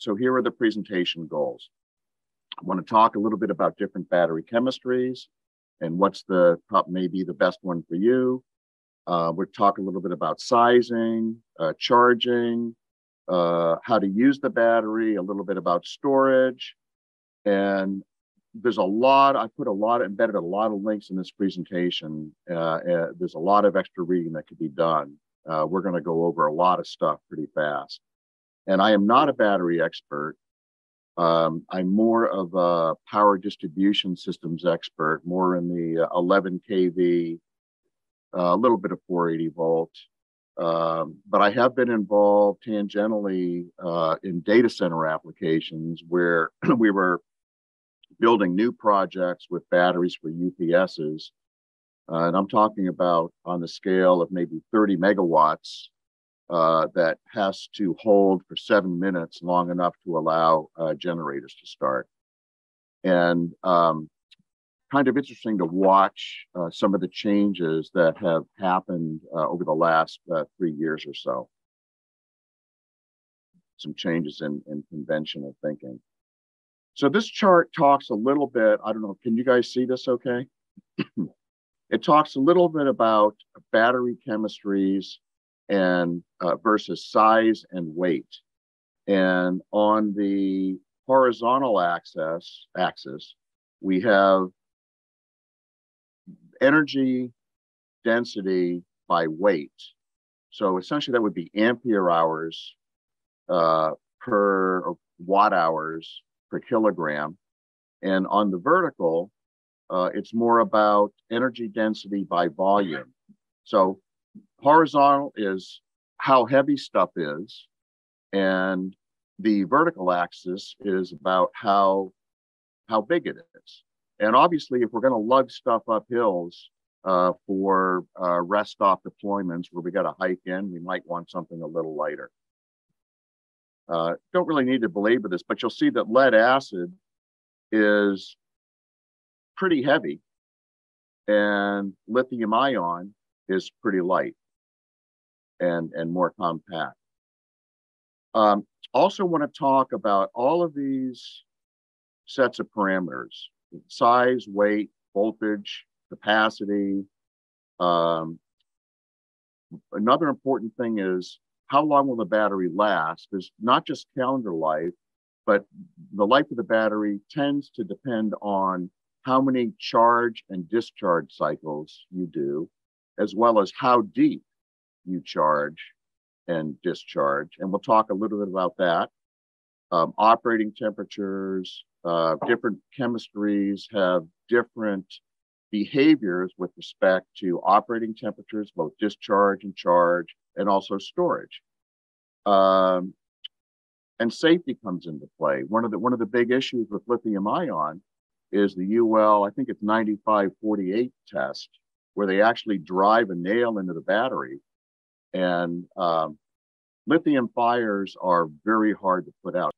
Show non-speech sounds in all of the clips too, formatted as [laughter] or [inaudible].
so here are the presentation goals. I want to talk a little bit about different battery chemistries and what's the maybe the best one for you. Uh, we'll talk a little bit about sizing, uh, charging, uh, how to use the battery, a little bit about storage, and there's a lot. I put a lot embedded a lot of links in this presentation. Uh, there's a lot of extra reading that could be done. Uh, we're going to go over a lot of stuff pretty fast. And I am not a battery expert. Um, I'm more of a power distribution systems expert, more in the 11 kV, uh, a little bit of 480 volt. Um, but I have been involved tangentially uh, in data center applications where [clears throat] we were building new projects with batteries for UPSs. Uh, and I'm talking about on the scale of maybe 30 megawatts uh, that has to hold for seven minutes long enough to allow uh, generators to start. And um, kind of interesting to watch uh, some of the changes that have happened uh, over the last uh, three years or so. Some changes in, in conventional thinking. So this chart talks a little bit, I don't know, can you guys see this okay? [clears throat] it talks a little bit about battery chemistries and uh, versus size and weight. And on the horizontal axis, axis, we have energy density by weight. So essentially that would be ampere hours uh, per watt hours per kilogram. And on the vertical, uh, it's more about energy density by volume. So horizontal is how heavy stuff is, and the vertical axis is about how how big it is. And obviously, if we're going to lug stuff up hills uh, for uh, rest stop deployments where we got to hike in, we might want something a little lighter. Uh, don't really need to belabor this, but you'll see that lead acid is pretty heavy and lithium ion is pretty light and, and more compact. Um, also want to talk about all of these sets of parameters, size, weight, voltage, capacity. Um, another important thing is how long will the battery last? Is not just calendar life, but the life of the battery tends to depend on how many charge and discharge cycles you do, as well as how deep you charge and discharge. And we'll talk a little bit about that. Um, operating temperatures, uh, different chemistries have different behaviors with respect to operating temperatures, both discharge and charge, and also storage. Um, and safety comes into play. One of the one of the big issues with lithium ion is the UL, I think it's 9548 test, where they actually drive a nail into the battery and um, lithium fires are very hard to put out.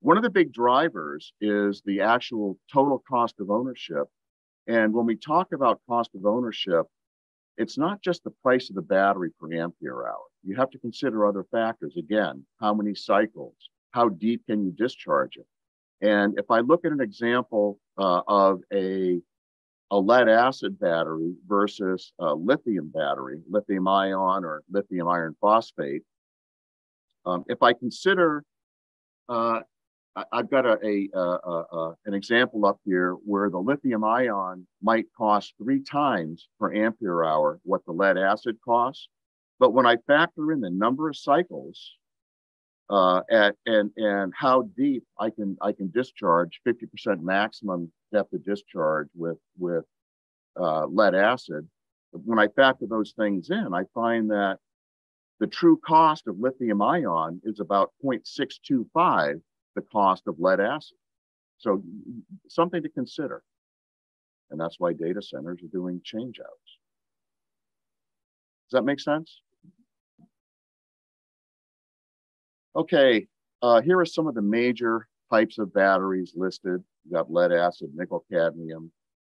One of the big drivers is the actual total cost of ownership. And when we talk about cost of ownership, it's not just the price of the battery per ampere hour. You have to consider other factors. Again, how many cycles? How deep can you discharge it? And if I look at an example uh, of a a lead acid battery versus a lithium battery, lithium ion or lithium iron phosphate. Um, if I consider, uh, I've got a, a, a, a, an example up here where the lithium ion might cost three times per ampere hour what the lead acid costs. But when I factor in the number of cycles uh, at, and and how deep I can I can discharge 50% maximum depth of discharge with with uh, lead acid. When I factor those things in, I find that the true cost of lithium ion is about 0.625 the cost of lead acid. So something to consider. And that's why data centers are doing changeouts. Does that make sense? Okay, uh, here are some of the major types of batteries listed. You got lead acid, nickel cadmium.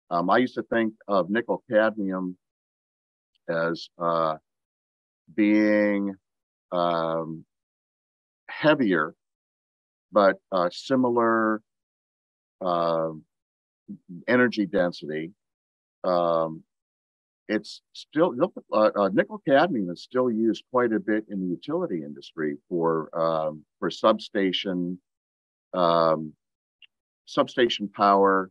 Um, I used to think of nickel cadmium as uh, being um, heavier but uh, similar uh, energy density. Um, it's still uh, uh, nickel cadmium is still used quite a bit in the utility industry for um, for substation um, substation power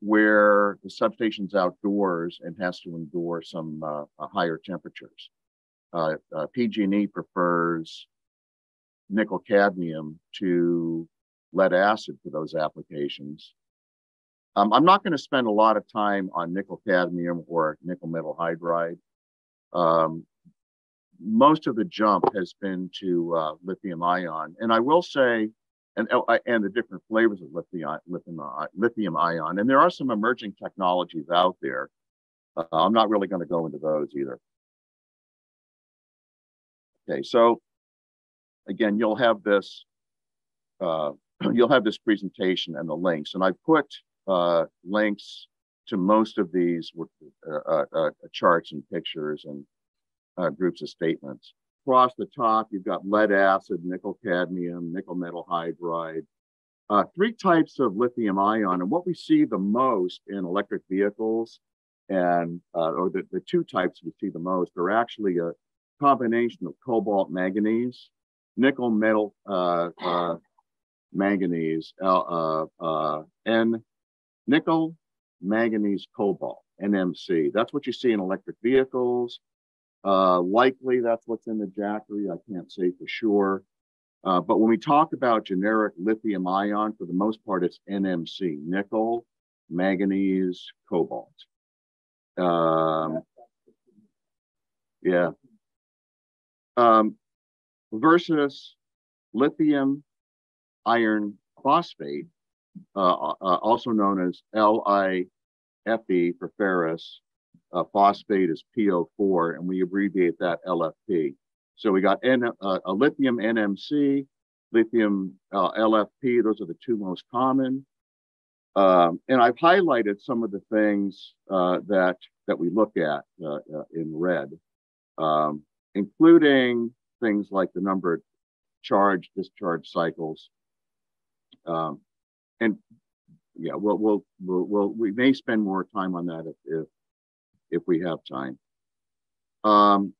where the substation's outdoors and has to endure some uh, higher temperatures. Uh, uh, PG&E prefers nickel cadmium to lead acid for those applications. Um, I'm not going to spend a lot of time on nickel cadmium or nickel metal hydride. Um, most of the jump has been to uh, lithium ion. And I will say, and, oh, and the different flavors of lithium, lithium, lithium ion. And there are some emerging technologies out there. Uh, I'm not really going to go into those either. Okay, so again, you'll have this, uh, [clears throat] you'll have this presentation and the links. And I put uh, links to most of these uh, uh, uh, charts and pictures and uh, groups of statements. Across the top, you've got lead acid, nickel cadmium, nickel metal hydride, uh, three types of lithium ion. And what we see the most in electric vehicles and, uh, or the, the two types we see the most are actually a combination of cobalt manganese, nickel metal uh, uh, manganese, N nickel, manganese, cobalt, NMC. That's what you see in electric vehicles. Uh, likely that's what's in the Jackery. I can't say for sure. Uh, but when we talk about generic lithium ion, for the most part, it's NMC, nickel, manganese, cobalt. Um, yeah. Um, versus lithium iron phosphate, uh, uh, also known as LIFE for ferrous. Uh, phosphate is PO4, and we abbreviate that LFP. So we got N, uh, a lithium NMC, lithium uh, LFP. Those are the two most common. Um, and I've highlighted some of the things uh, that that we look at in red, um, including things like the number of charge discharge cycles, um, and yeah, we'll, we'll, we'll, we'll, we may spend more time on that if, if, if we have time. Um,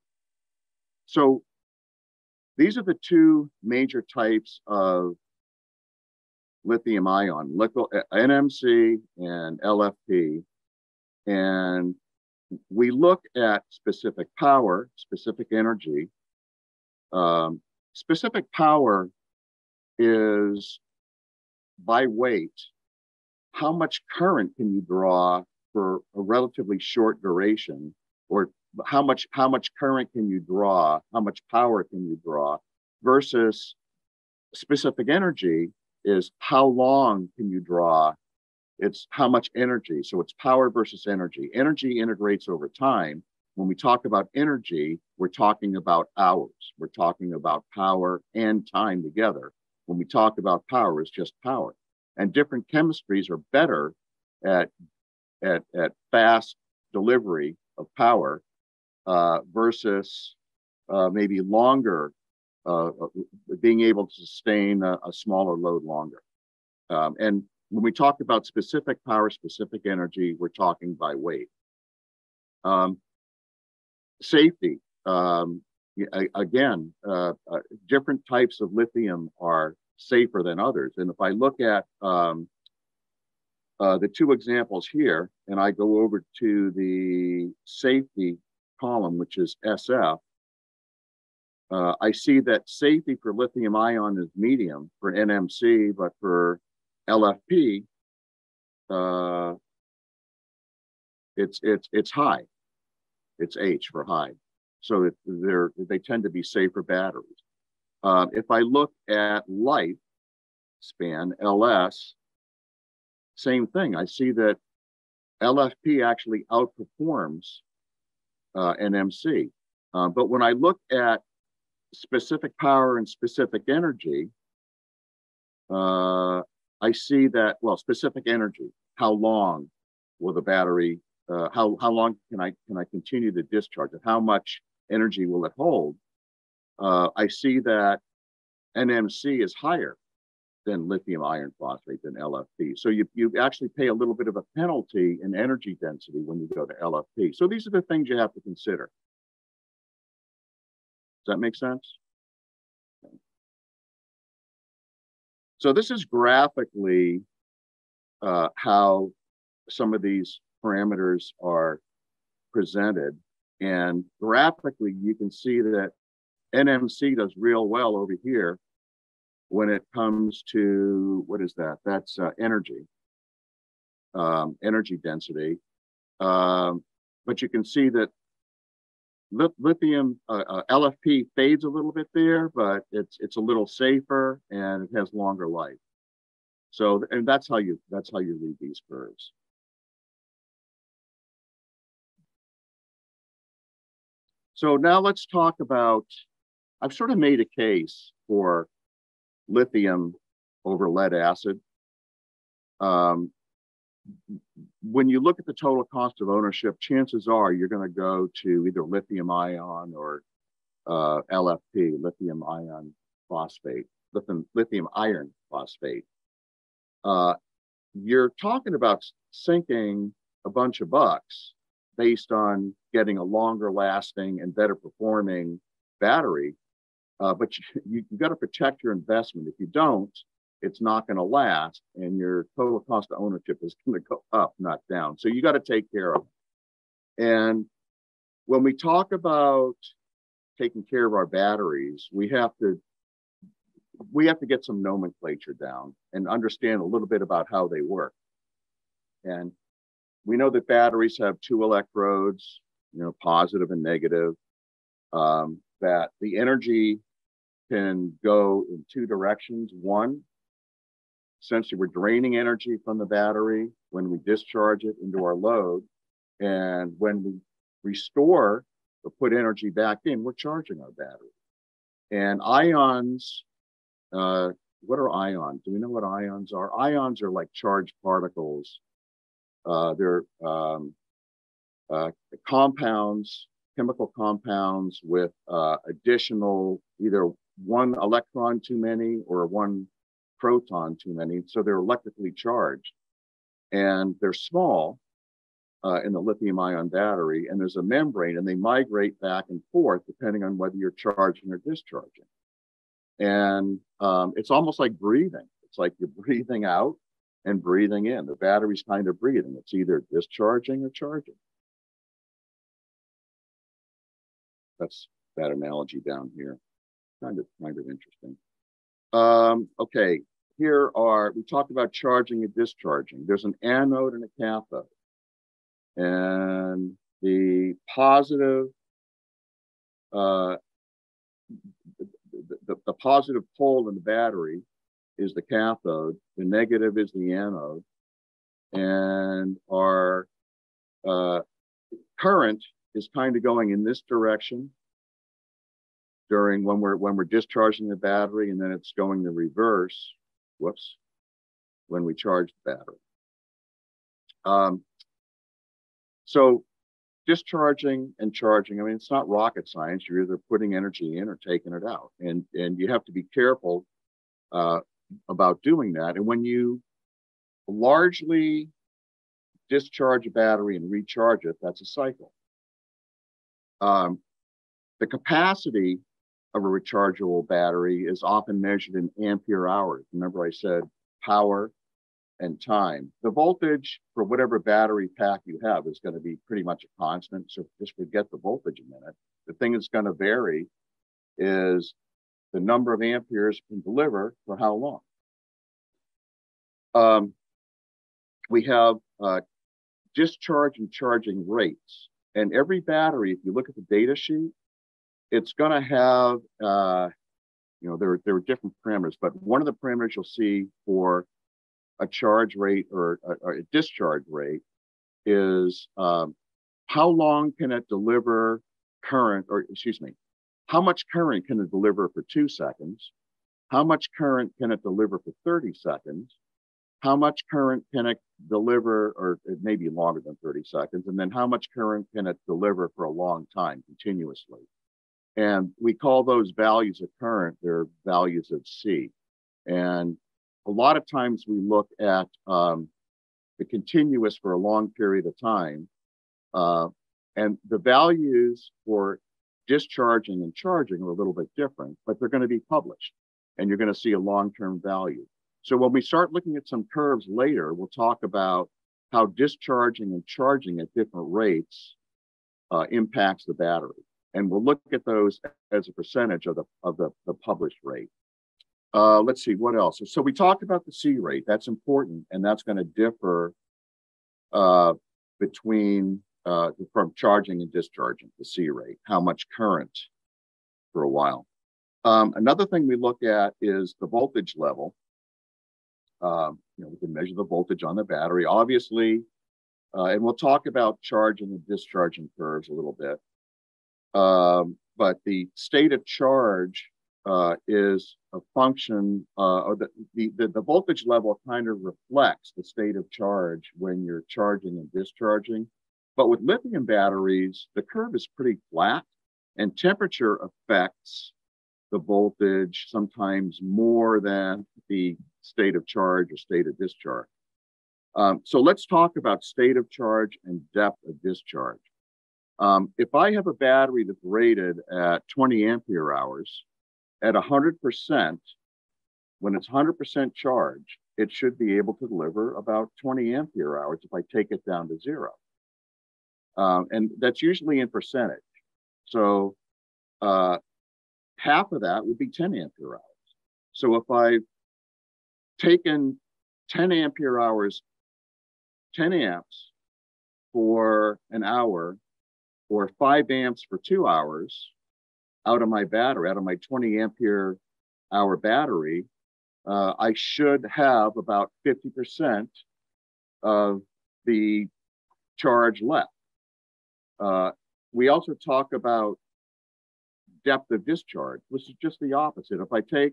so these are the two major types of lithium ion, NMC and LFP. And we look at specific power, specific energy. Um, specific power is by weight, how much current can you draw for a relatively short duration or how much how much current can you draw how much power can you draw versus specific energy is how long can you draw it's how much energy. So it's power versus energy. Energy integrates over time. When we talk about energy we're talking about hours. We're talking about power and time together. When we talk about power is just power. And different chemistries are better at, at, at fast delivery of power uh, versus uh, maybe longer, uh, uh, being able to sustain a, a smaller load longer. Um, and when we talk about specific power, specific energy, we're talking by weight. Um, safety. Um, again, uh, uh, different types of lithium are safer than others. And if I look at um, uh, the two examples here, and I go over to the safety column, which is SF, uh, I see that safety for lithium ion is medium for NMC, but for LFP, uh, it's it's it's high. It's H for high. So they're they tend to be safer batteries. Um, if I look at life span, LS, same thing. I see that LFP actually outperforms uh, NMC. Uh, but when I look at specific power and specific energy, uh, I see that, well, specific energy, how long will the battery uh, how how long can I can I continue to discharge it? How much energy will it hold? Uh, I see that NMC is higher than lithium iron phosphate, than LFP. So you, you actually pay a little bit of a penalty in energy density when you go to LFP. So these are the things you have to consider. Does that make sense? So this is graphically uh, how some of these parameters are presented. And graphically, you can see that NMC does real well over here when it comes to what is that? That's uh, energy, um, energy density. Um, but you can see that lithium uh, uh, LFP fades a little bit there, but it's it's a little safer and it has longer life. So and that's how you that's how you read these curves. So now let's talk about. I've sort of made a case for lithium over lead acid. Um, when you look at the total cost of ownership, chances are you're going to go to either lithium ion or uh, LFP, lithium ion phosphate, lithium, lithium iron phosphate. Uh, you're talking about sinking a bunch of bucks based on getting a longer lasting and better performing battery. Uh, but you, [laughs] you, got to protect your investment. If you don't, it's not going to last and your total cost of ownership is going to go up, not down. So you got to take care of it. And when we talk about taking care of our batteries, we have to we have to get some nomenclature down and understand a little bit about how they work. And we know that batteries have two electrodes, you know, positive and negative. Um, that the energy can go in two directions. One essentially we're draining energy from the battery when we discharge it into our load. And when we restore or put energy back in, we're charging our battery. And ions, uh, what are ions? Do we know what ions are? Ions are like charged particles. Uh, they're um, uh, compounds, chemical compounds with uh, additional either one electron too many or one proton too many, so they're electrically charged. And they're small uh, in the lithium ion battery, and there's a membrane, and they migrate back and forth depending on whether you're charging or discharging. And um, it's almost like breathing. It's like you're [laughs] breathing out and breathing in. The battery's kind of breathing. It's either discharging or charging. That's that analogy down here. Kind of, kind of interesting. Um, okay, here are, we talked about charging and discharging. There's an anode and a cathode. And the positive, uh, the, the, the positive pole in the battery is the cathode, the negative is the anode. And our uh, current is kind of going in this direction during when we're when we're discharging the battery and then it's going the reverse whoops when we charge the battery. Um, so discharging and charging i mean it's not rocket science. You're either putting energy in or taking it out. And and you have to be careful uh, about doing that. And when you largely discharge a battery and recharge it that's a cycle. Um, the capacity of a rechargeable battery is often measured in ampere hours. Remember, I said power and time. The voltage for whatever battery pack you have is going to be pretty much a constant. So just forget the voltage a minute. The thing that's going to vary is the number of amperes can deliver for how long. Um, we have uh, discharge and charging rates. And every battery, if you look at the data sheet, it's going to have, uh, you know, there, there are different parameters, but one of the parameters you'll see for a charge rate or a, or a discharge rate is um, how long can it deliver current, or excuse me, how much current can it deliver for two seconds? How much current can it deliver for 30 seconds? How much current can it deliver, or it may be longer than 30 seconds? And then how much current can it deliver for a long time continuously? And we call those values of current, they're values of C. And a lot of times we look at um, the continuous for a long period of time. Uh, and the values for discharging and charging are a little bit different, but they're going to be published and you're going to see a long-term value. So when we start looking at some curves later, we'll talk about how discharging and charging at different rates uh, impacts the battery. And we'll look at those as a percentage of the, of the, the published rate. Uh, let's see, what else? So we talked about the C rate. That's important, and that's going to differ uh, between uh, from charging and discharging, the C rate, how much current for a while. Um, another thing we look at is the voltage level. Um, you know, we can measure the voltage on the battery, obviously, uh, and we'll talk about charging and discharging curves a little bit. Um, but the state of charge uh, is a function, uh, or the, the, the, voltage level kind of reflects the state of charge when you're charging and discharging. But with lithium batteries, the curve is pretty flat and temperature affects the voltage sometimes more than the state of charge or state of discharge. Um, so let's talk about state of charge and depth of discharge. Um, if I have a battery that's rated at 20 ampere hours, at 100%, when it's 100% charged, it should be able to deliver about 20 ampere hours if I take it down to zero. Um, and that's usually in percentage. So uh, half of that would be 10 ampere hours. So if I've taken 10 ampere hours, 10 amps for an hour, or five amps for two hours out of my battery, out of my 20 ampere hour battery, uh, I should have about 50% of the charge left. Uh, we also talk about depth of discharge, which is just the opposite. If I take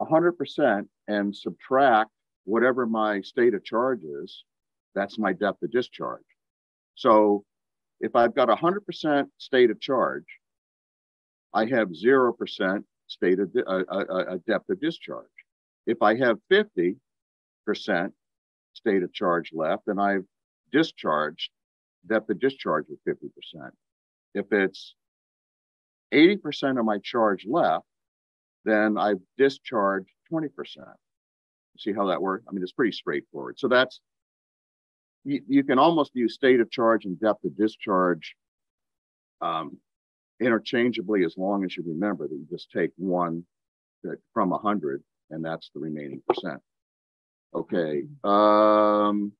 100% and subtract whatever my state of charge is, that's my depth of discharge. So if I've got 100% state of charge, I have 0% state of uh, uh, depth of discharge. If I have 50% state of charge left, then I've discharged depth of discharge with 50%. If it's 80% of my charge left, then I've discharged 20%. See how that works? I mean, it's pretty straightforward. So that's, you, you can almost use state of charge and depth of discharge um, interchangeably as long as you remember that you just take one from 100 and that's the remaining percent. Okay. Um,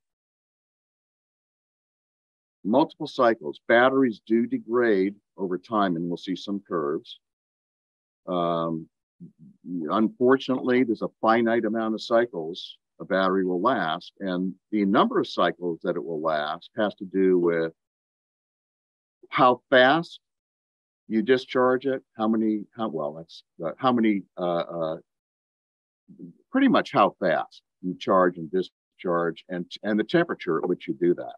multiple cycles. Batteries do degrade over time, and we'll see some curves. Um, unfortunately, there's a finite amount of cycles a battery will last, and the number of cycles that it will last has to do with how fast you discharge it, how many, how well, that's uh, how many, uh, uh, pretty much how fast you charge and discharge, and and the temperature at which you do that.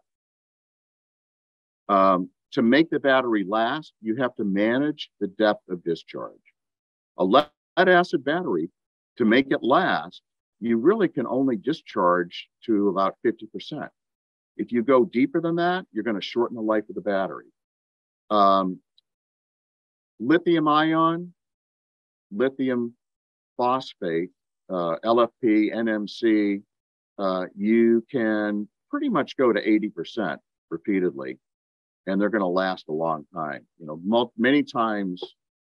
Um, to make the battery last, you have to manage the depth of discharge. A lead acid battery, to make it last, you really can only discharge to about 50%. If you go deeper than that, you're going to shorten the life of the battery. Um, lithium ion, lithium phosphate, uh, LFP, NMC, uh, you can pretty much go to 80% repeatedly and they're going to last a long time. You know, many times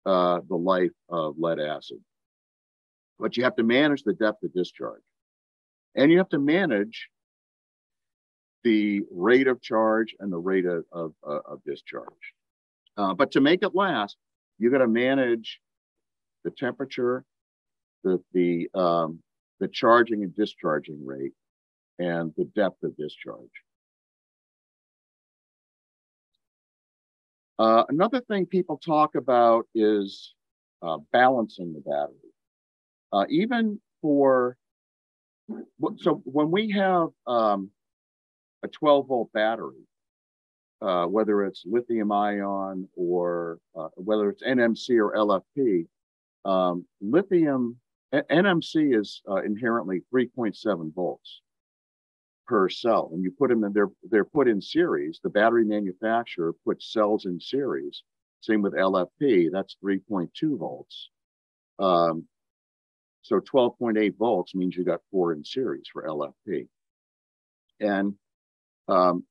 uh, the life of lead acid. But you have to manage the depth of discharge, and you have to manage the rate of charge and the rate of, of, uh, of discharge. Uh, but to make it last, you got to manage the temperature, the the um, the charging and discharging rate, and the depth of discharge. Uh, another thing people talk about is uh, balancing the battery. Uh, even for, so when we have um, a 12 volt battery, uh, whether it's lithium ion or uh, whether it's NMC or LFP, um, lithium NMC is uh, inherently 3.7 volts per cell. and you put them in, they're, they're put in series. The battery manufacturer puts cells in series. Same with LFP, that's 3.2 volts. Um, so 12.8 volts means you got four in series for LFP. And um,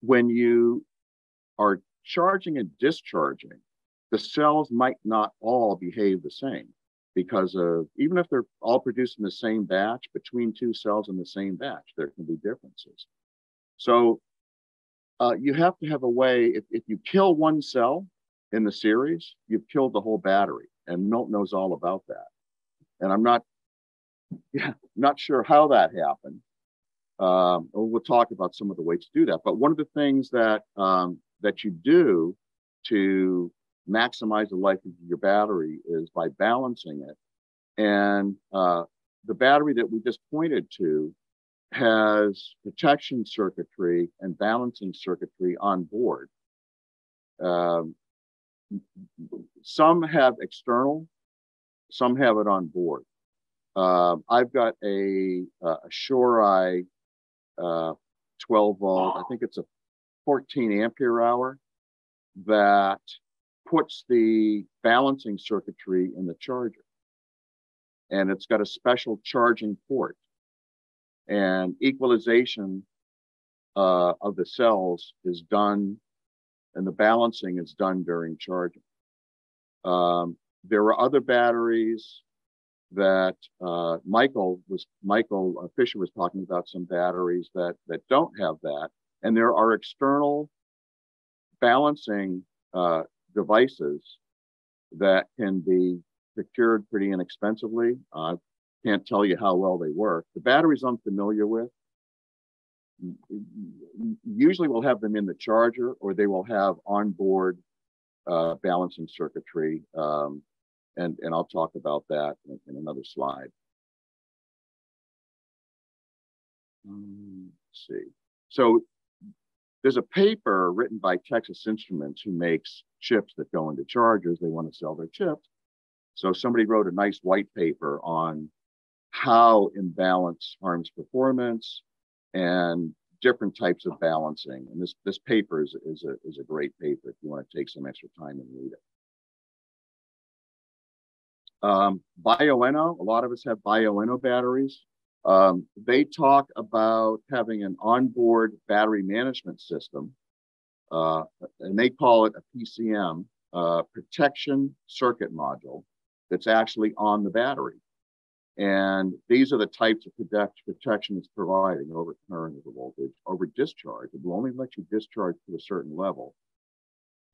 when you are charging and discharging, the cells might not all behave the same because of even if they're all produced in the same batch, between two cells in the same batch, there can be differences. So uh, you have to have a way, if, if you kill one cell in the series, you've killed the whole battery. And Milt knows all about that. And I'm not, yeah, not sure how that happened. Um, we'll talk about some of the ways to do that. But one of the things that um, that you do to maximize the life of your battery is by balancing it. And uh, the battery that we just pointed to has protection circuitry and balancing circuitry on board. Um, some have external, some have it on board. Uh, I've got a, a Shorai uh, 12 volt, I think it's a 14 ampere hour that puts the balancing circuitry in the charger. And it's got a special charging port. And equalization uh, of the cells is done, and the balancing is done during charging. Um, there are other batteries that uh, Michael was Michael uh, Fisher was talking about some batteries that that don't have that, and there are external balancing uh, devices that can be procured pretty inexpensively. I can't tell you how well they work. The batteries I'm familiar with, usually we'll have them in the charger or they will have onboard uh, balancing circuitry. Um, and, and I'll talk about that in, in another slide. Um, let's see. So there's a paper written by Texas Instruments who makes chips that go into chargers. They want to sell their chips. So somebody wrote a nice white paper on how imbalance harms performance and different types of balancing. And this, this paper is, is, a, is a great paper if you want to take some extra time and read it. Um, Bioenno, a lot of us have Bioenno batteries. Um, they talk about having an onboard battery management system, uh, and they call it a PCM, uh, protection circuit module, that's actually on the battery. And these are the types of protect, protection it's providing over current, the voltage, over discharge. It will only let you discharge to a certain level.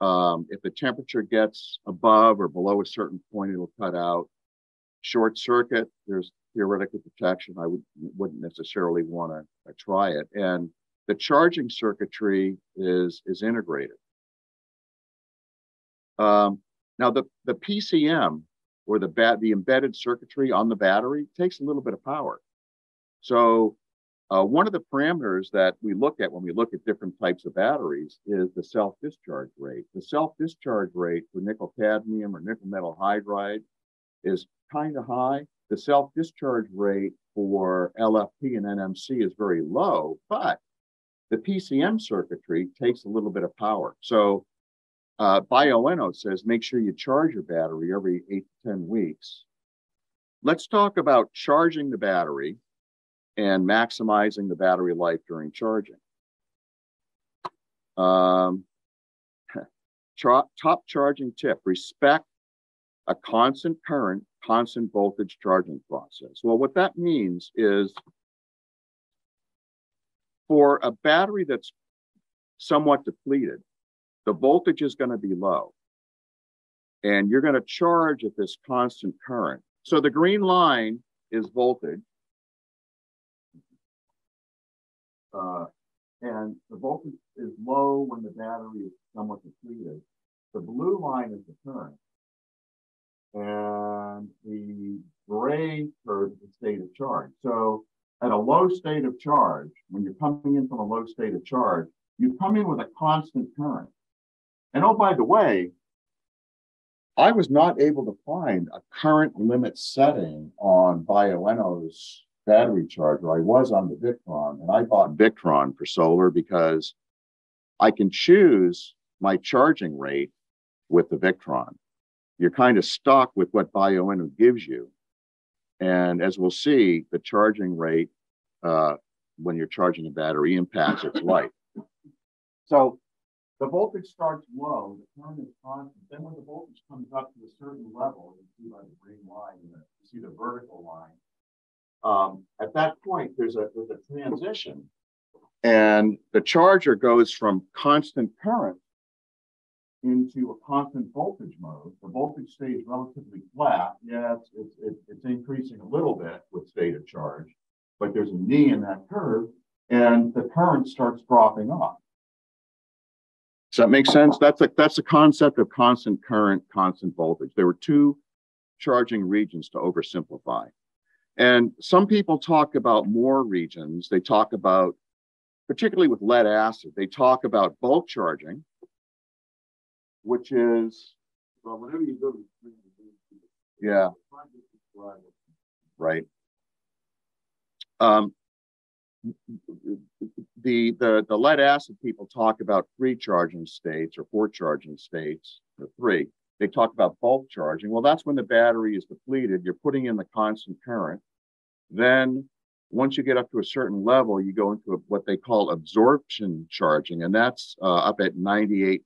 Um, if the temperature gets above or below a certain point, it'll cut out. Short circuit, there's theoretical protection. I would, wouldn't necessarily want to uh, try it. And the charging circuitry is, is integrated. Um, now, the, the PCM or the, the embedded circuitry on the battery takes a little bit of power. So uh, one of the parameters that we look at when we look at different types of batteries is the self-discharge rate. The self-discharge rate for nickel cadmium or nickel metal hydride is kind of high. The self-discharge rate for LFP and NMC is very low, but the PCM circuitry takes a little bit of power. So uh, Bioenno says make sure you charge your battery every eight to 10 weeks. Let's talk about charging the battery and maximizing the battery life during charging. Um, [laughs] top charging tip, respect a constant current, constant voltage charging process. Well, what that means is for a battery that's somewhat depleted, the voltage is going to be low. And you're going to charge at this constant current. So the green line is voltage. Uh, and the voltage is low when the battery is somewhat depleted. The blue line is the current. And the gray curve is the state of charge. So at a low state of charge, when you're coming in from a low state of charge, you come in with a constant current. And oh, by the way, I was not able to find a current limit setting on Bioenno's battery charger. I was on the Victron and I bought Victron for solar because I can choose my charging rate with the Victron. You're kind of stuck with what Bioenno gives you. And as we'll see, the charging rate uh, when you're charging a battery impacts its [laughs] life. So the voltage starts low, the current is constant. Then when the voltage comes up to a certain level, you see by the green line, you see the vertical line. Um, at that point, there's a there's a transition, and the charger goes from constant current into a constant voltage mode. The voltage stays relatively flat. Yeah, it's, it's, it's increasing a little bit with state of charge, but there's a knee in that curve, and the current starts dropping off. Does that make sense? That's a, that's a concept of constant current, constant voltage. There were two charging regions to oversimplify. And some people talk about more regions. They talk about, particularly with lead acid, they talk about bulk charging, which is, well, whenever you go to, yeah, right. Um, the, the, the lead acid people talk about three charging states or four charging states or three. They talk about bulk charging. Well, that's when the battery is depleted. You're putting in the constant current. Then once you get up to a certain level, you go into a, what they call absorption charging, and that's uh, up at 98%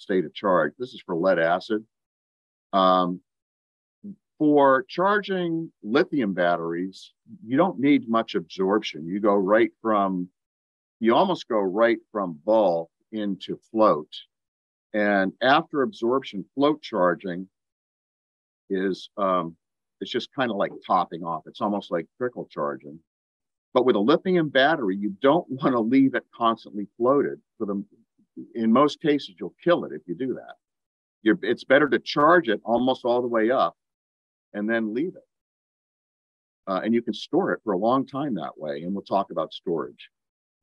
state of charge. This is for lead acid. Um, for charging lithium batteries, you don't need much absorption. You go right from, you almost go right from bulk into float. And after absorption, float charging is, um, it's just kind of like topping off. It's almost like trickle charging. But with a lithium battery, you don't [laughs] want to leave it constantly floated. For them, in most cases, you'll kill it if you do that. You're, it's better to charge it almost all the way up and then leave it. Uh, and you can store it for a long time that way. And we'll talk about storage.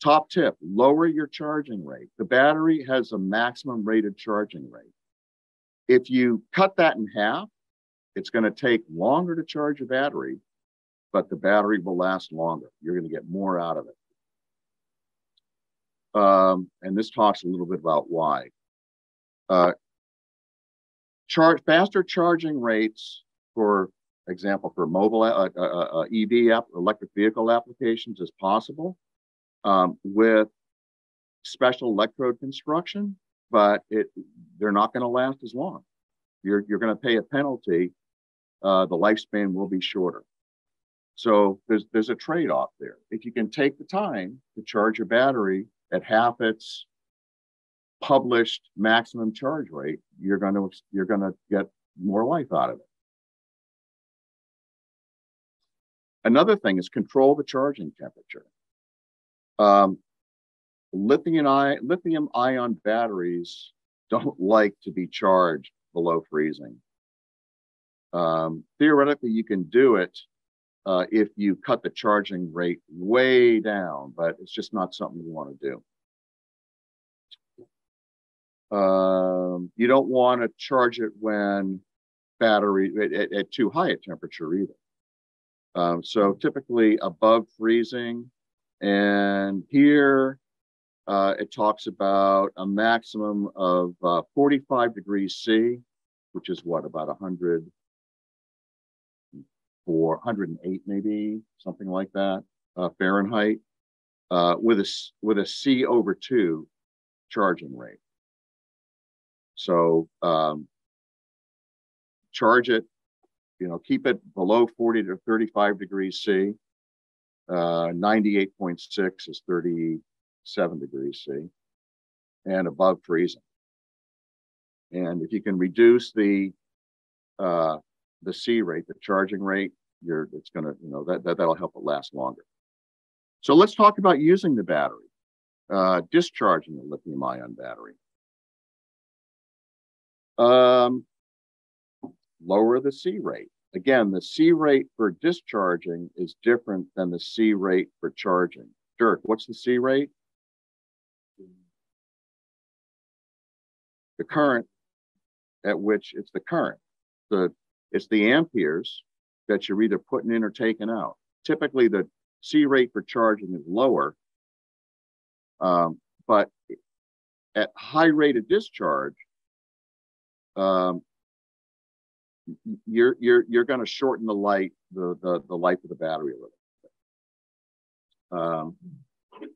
Top tip lower your charging rate. The battery has a maximum rated charging rate. If you cut that in half, it's going to take longer to charge a battery, but the battery will last longer. You're going to get more out of it. Um, and this talks a little bit about why. Uh, charge faster charging rates for example, for mobile uh, uh, uh, EV app, electric vehicle applications is possible um, with special electrode construction, but it they're not going to last as long. You're you're going to pay a penalty. Uh, the lifespan will be shorter. So there's there's a trade-off there. If you can take the time to charge your battery at half its published maximum charge rate, you're going to you're going to get more life out of it. Another thing is control the charging temperature. Um, lithium, ion, lithium ion batteries don't [laughs] like to be charged below freezing. Um, theoretically, you can do it uh, if you cut the charging rate way down, but it's just not something you want to do. Um, you don't want to charge it when battery at, at, too high a temperature either. Um, so typically above freezing. And here uh, it talks about a maximum of uh, 45 degrees C, which is what, about 100 or 108 maybe, something like that, uh, Fahrenheit, uh, with, a, with a C over two charging rate. So um, charge it you know, keep it below 40 to 35 degrees C. Uh, 98.6 is 37 degrees C and above freezing. And if you can reduce the uh, the C rate, the charging rate, you're it's gonna, you know, that, that that'll help it last longer. So let's talk about using the battery, uh, discharging the lithium ion battery. Um, lower the C rate. Again, the C rate for discharging is different than the C rate for charging. Dirk, what's the C rate? The current at which it's the current. the it's the amperes that you're either putting in or taking out. Typically, the C rate for charging is lower, um, but at high rate of discharge, um, you're you're you're going to shorten the light the, the the life of the battery a little bit. Um,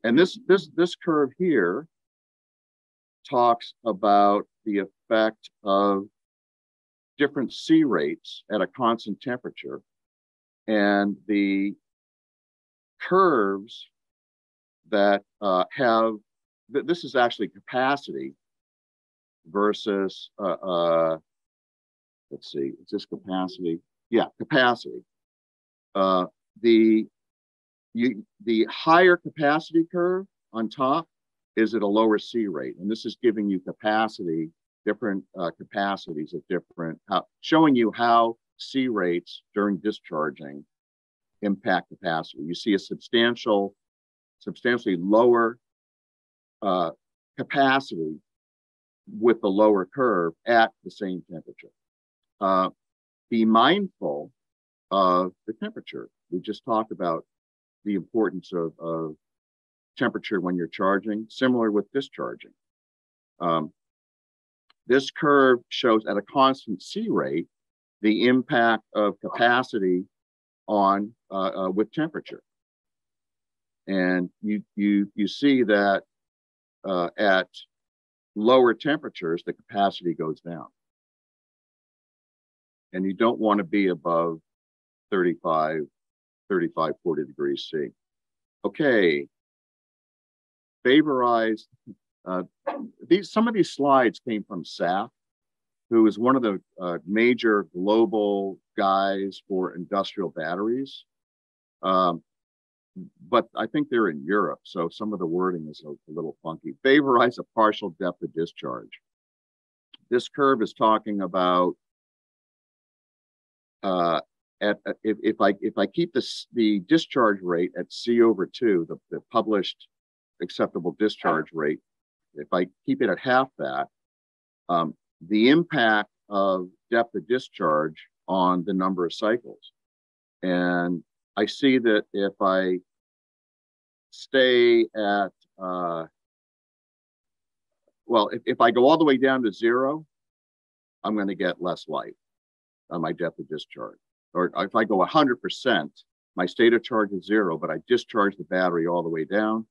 and this this this curve here talks about the effect of different C rates at a constant temperature, and the curves that uh, have th- this is actually capacity versus uh, uh, let's see, is this capacity? Yeah, capacity. Uh, the you the higher capacity curve on top is at a lower C rate, and this is giving you capacity, different uh, capacities at different, showing you how C rates during discharging impact capacity. You see a substantial, substantially lower uh, capacity with the lower curve at the same temperature. Uh, be mindful of the temperature. We just talked about the importance of, of temperature when you're charging, similar with discharging. Um, this curve shows at a constant C rate the impact of capacity on uh, uh, with temperature. And you, you, you see that uh, at lower temperatures, the capacity goes down and you don't want to be above 35, 35, 40 degrees C. Okay. Vaporize. Uh, these some of these slides came from Saft, who is one of the uh, major global guys for industrial batteries. Um, but I think they're in Europe, so some of the wording is a, a little funky. Vaporize a partial depth of discharge. This curve is talking about uh, at, if, if I if I keep this the discharge rate at C over two, the, the published acceptable discharge rate, if I keep it at half that, um, the impact of depth of discharge on the number of cycles. And I see that if I stay at, uh, well, if, if I go all the way down to zero, I'm going to get less light on my depth of discharge. Or if I go 100%, my state of charge is zero, but I discharge the battery all the way down,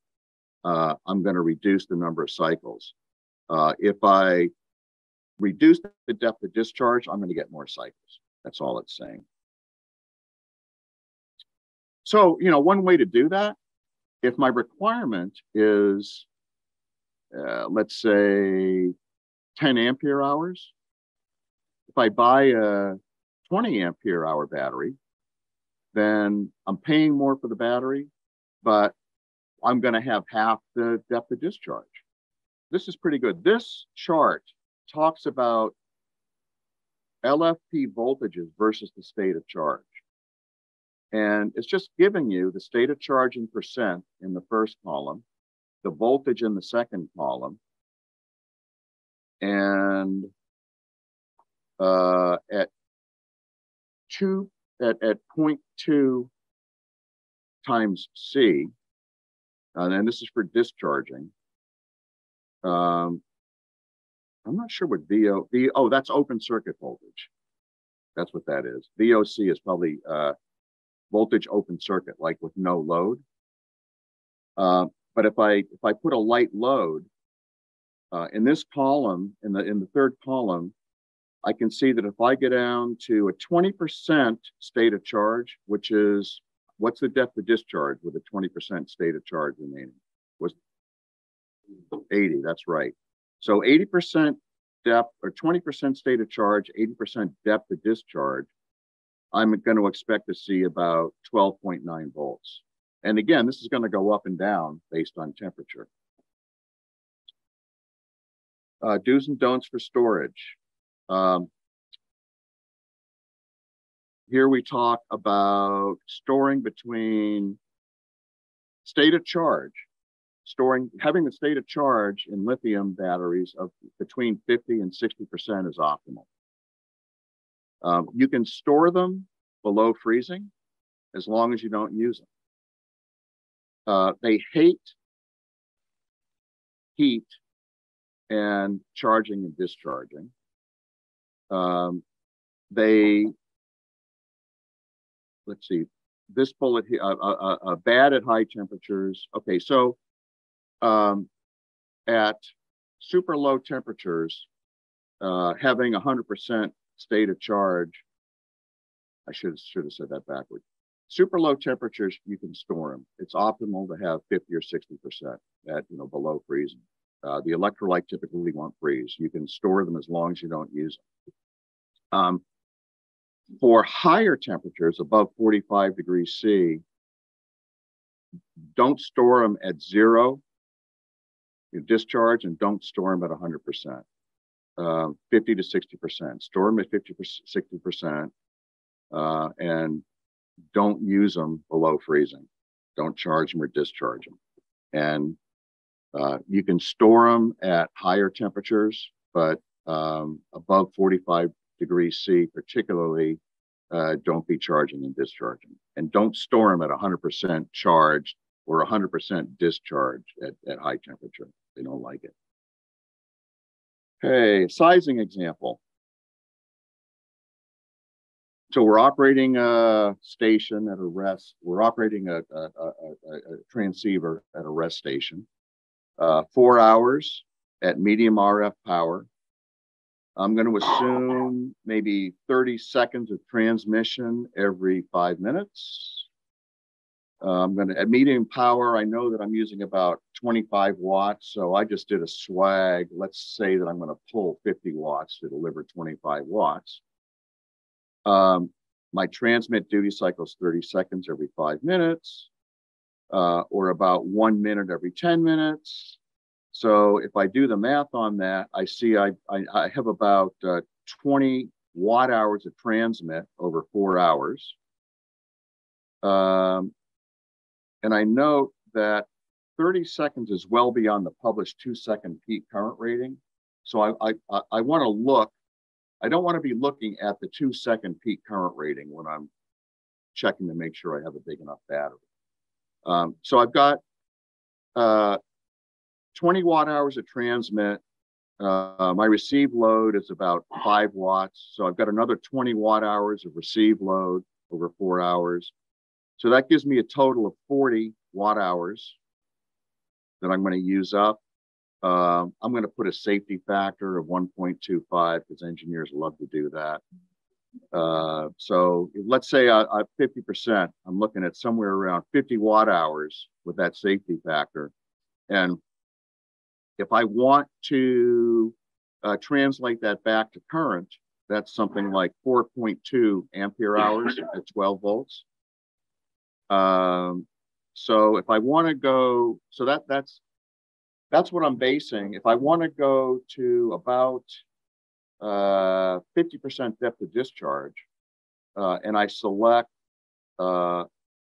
uh, I'm going to reduce the number of cycles. Uh, if I reduce the depth of discharge, I'm going to get more cycles. That's all it's saying. So, you know, one way to do that, if my requirement is, uh, let's say, 10 ampere hours, if I buy a 20 ampere hour battery, then I'm paying more for the battery, but I'm going to have half the depth of discharge. This is pretty good. This chart talks about LFP voltages versus the state of charge. And it's just giving you the state of charge in percent in the first column, the voltage in the second column, and uh, at two at, at 0.2 times C, and this is for discharging. Um, I'm not sure what VO, v, oh, that's open circuit voltage. That's what that is. VOC is probably uh, voltage open circuit, like with no load. Uh, but if I if I put a light load uh, in this column, in the in the third column, I can see that if I get down to a 20% state of charge, which is what's the depth of discharge with a 20% state of charge remaining? Was 80, that's right. So 80% depth or 20% state of charge, 80% depth of discharge, I'm going to expect to see about 12.9 volts. And again, this is going to go up and down based on temperature. Uh, do's and don'ts for storage. Um, here we talk about storing between state of charge, storing, having the state of charge in lithium batteries of between 50 and 60% is optimal. Um, you can store them below freezing as long as you don't use them. Uh, they hate heat and charging and discharging. Um, they, let's see, this bullet here, uh, uh, uh, bad at high temperatures. Okay, so um, at super low temperatures, uh, having 100% state of charge, I should, should have said that backwards. Super low temperatures, you can store them. It's optimal to have 50 or 60% at, you know, below freezing. Uh, the electrolyte typically won't freeze. You can store them as long as you don't use them. Um, for higher temperatures, above 45 degrees C, don't store them at zero you discharge and don't store them at 100%, uh, 50 to 60%. Store them at 50 60%, uh, and don't use them below freezing. Don't charge them or discharge them. And uh, you can store them at higher temperatures, but um, above 45 degrees C, particularly, uh, don't be charging and discharging. And don't store them at 100% charged or 100% discharge at, at high temperature. They don't like it. Okay, sizing example. So we're operating a station at a rest. We're operating a, a, a, a transceiver at a rest station. Uh, four hours at medium RF power. I'm going to assume maybe 30 seconds of transmission every five minutes. Uh, I'm going to, at medium power, I know that I'm using about 25 watts. So I just did a swag. Let's say that I'm going to pull 50 watts to deliver 25 watts. Um, my transmit duty cycle is 30 seconds every five minutes, uh, or about one minute every 10 minutes. So if I do the math on that, I see I, I, I have about uh, 20 watt hours of transmit over four hours. Um, and I note that 30 seconds is well beyond the published two second peak current rating. So I, I, I want to look, I don't want to be looking at the two second peak current rating when I'm checking to make sure I have a big enough battery. Um, so I've got uh, 20 watt hours of transmit. Uh, my receive load is about five watts. So I've got another 20 watt hours of receive load over four hours. So that gives me a total of 40 watt hours that I'm going to use up. Um, I'm going to put a safety factor of 1.25 because engineers love to do that. Uh, so let's say I, I 50%, I'm looking at somewhere around 50 watt hours with that safety factor. And if I want to uh, translate that back to current, that's something like 4.2 ampere hours at 12 volts. Um, so if I want to go, so that that's that's what I'm basing. If I want to go to about uh, 50% depth of discharge, uh, and I select, uh,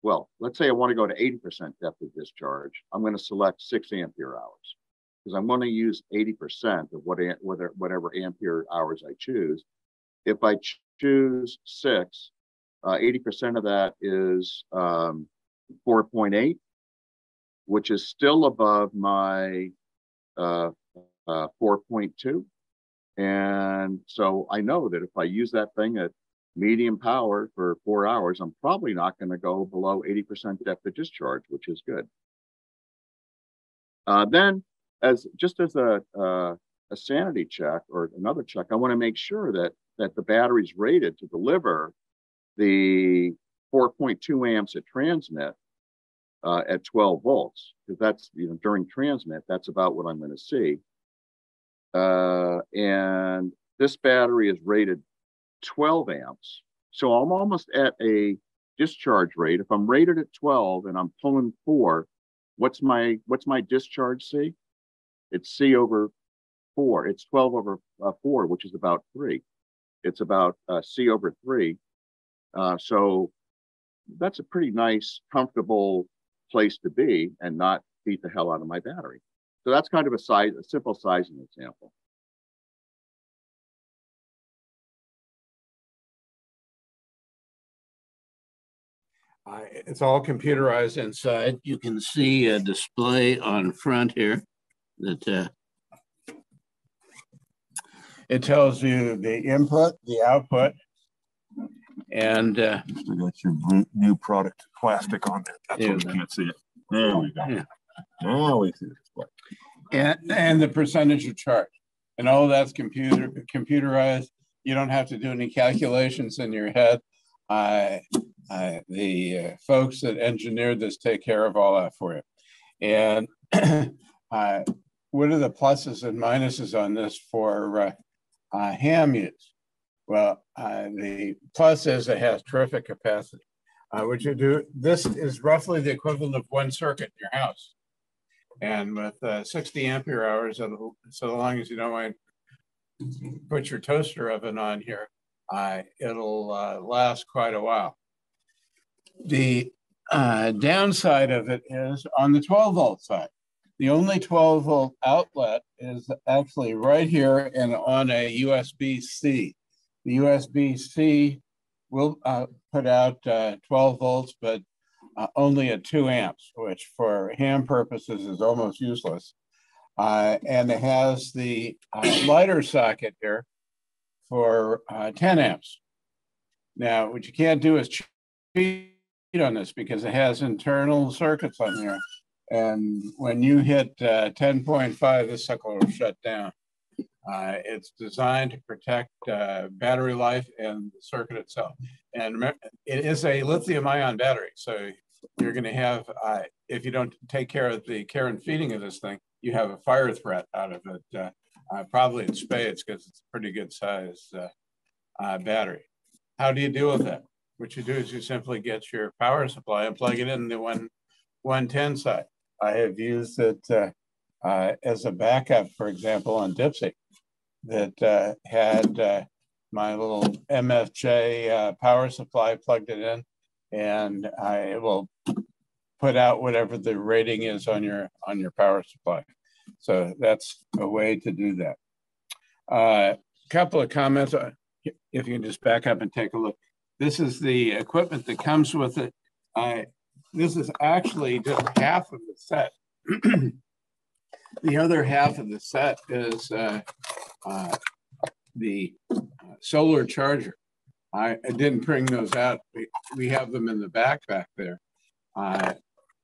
well, let's say I want to go to 80% depth of discharge, I'm going to select six ampere hours because I'm going to use 80% of what, whatever, whatever ampere hours I choose. If I choose six, uh, 80% of that is um, 4.8, which is still above my uh, uh, 4.2. And so I know that if I use that thing at medium power for four hours, I'm probably not going to go below 80% depth of discharge, which is good. Uh, then, as just as a, uh, a sanity check or another check, I want to make sure that that the battery's rated to deliver the 4.2 amps at transmit uh, at 12 volts, because that's, you know, during transmit, that's about what I'm going to see. Uh, and this battery is rated 12 amps. So I'm almost at a discharge rate. If I'm rated at 12 and I'm pulling four, what's my what's my discharge C? It's C over four. It's 12 over uh, four, which is about three. It's about uh, C over three. Uh, so that's a pretty nice, comfortable place to be and not beat the hell out of my battery. So that's kind of a size, a simple sizing example. Uh, it's all computerized inside. You can see a display on front here that uh, it tells you the input, the output, and uh, we got your new product plastic on there. That's yeah, why we can't see it. There we go. Yeah. Now we see it display. and and the percentage of charge, and all that's computer computerized. You don't have to do any calculations in your head. Uh, uh, the uh, folks that engineered this take care of all that for you. And [clears throat] uh, what are the pluses and minuses on this for uh, uh, ham use? Well, uh, the plus is it has terrific capacity. Uh, what you do, this is roughly the equivalent of one circuit in your house. And with uh, 60 ampere hours, so long as you don't mind, put your toaster oven on here, uh, it'll uh, last quite a while. The uh, downside of it is on the 12 volt side. The only 12 volt outlet is actually right here and on a USB-C. The USB-C will uh, put out uh, 12 volts, but uh, only at two amps, which for ham purposes is almost useless. Uh, and it has the uh, lighter socket here for uh, 10 amps. Now, what you can't do is cheat on this because it has internal circuits on here. And when you hit uh, 10.5, this sucker will shut down. Uh, it's designed to protect uh, battery life and the circuit itself. And remember, it is a lithium ion battery. So you're going to have, uh, if you don't take care of the care and feeding of this thing, you have a fire threat out of it, uh, uh, probably in spades because it's a pretty good size uh, uh, battery. How do you deal with that? What you do is you simply get your power supply and plug it in the one 110 side. I have used it uh, as a backup, for example, on Dipsea that had my little MFJ power supply plugged it in and I will put out whatever the rating is on your on your power supply. So that's a way to do that. A uh, couple of comments, if you can just back up and take a look. This is the equipment that comes with it. I, this is actually just half of the set. [clears throat] the other half of the set is uh, uh, the uh, solar charger. I, I, didn't bring those out. We, we, have them in the back back there. Uh,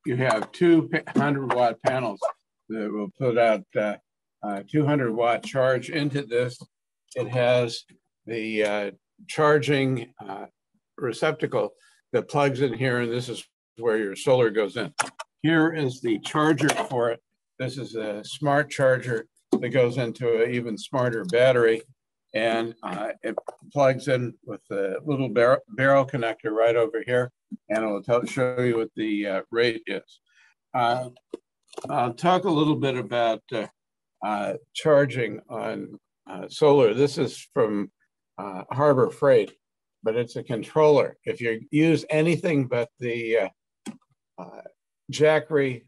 you have two 100 watt panels that will put out uh, uh, 200 watt charge into this. It has the uh, charging uh, receptacle that plugs in here, and this is where your solar goes in. Here is the charger for it. This is a smart charger that goes into an even smarter battery and uh, it plugs in with a little bar barrel connector right over here, and it'll tell, show you what the uh, rate is. Uh, I'll talk a little bit about uh, uh, charging on uh, solar. This is from Harbor Freight, but it's a controller. If you use anything but the Jackery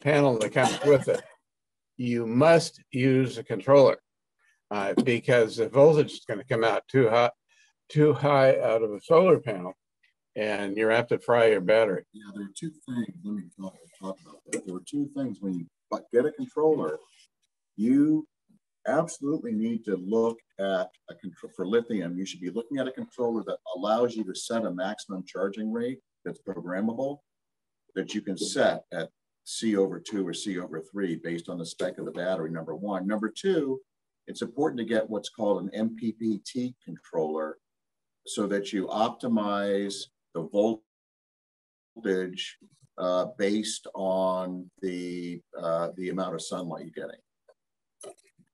panel that comes with it, you must use a controller uh, because the voltage is going to come out too hot, too high out of a solar panel, and you're apt to fry your battery. Yeah, there are two things. Let me talk, about that. There are two things when you get a controller, you absolutely need to look at a control for lithium. You should be looking at a controller that allows you to set a maximum charging rate that's programmable that you can set at C over two or C over three based on the spec of the battery, number one. Number two, it's important to get what's called an MPPT controller so that you optimize the voltage uh, based on the uh, the amount of sunlight you're getting.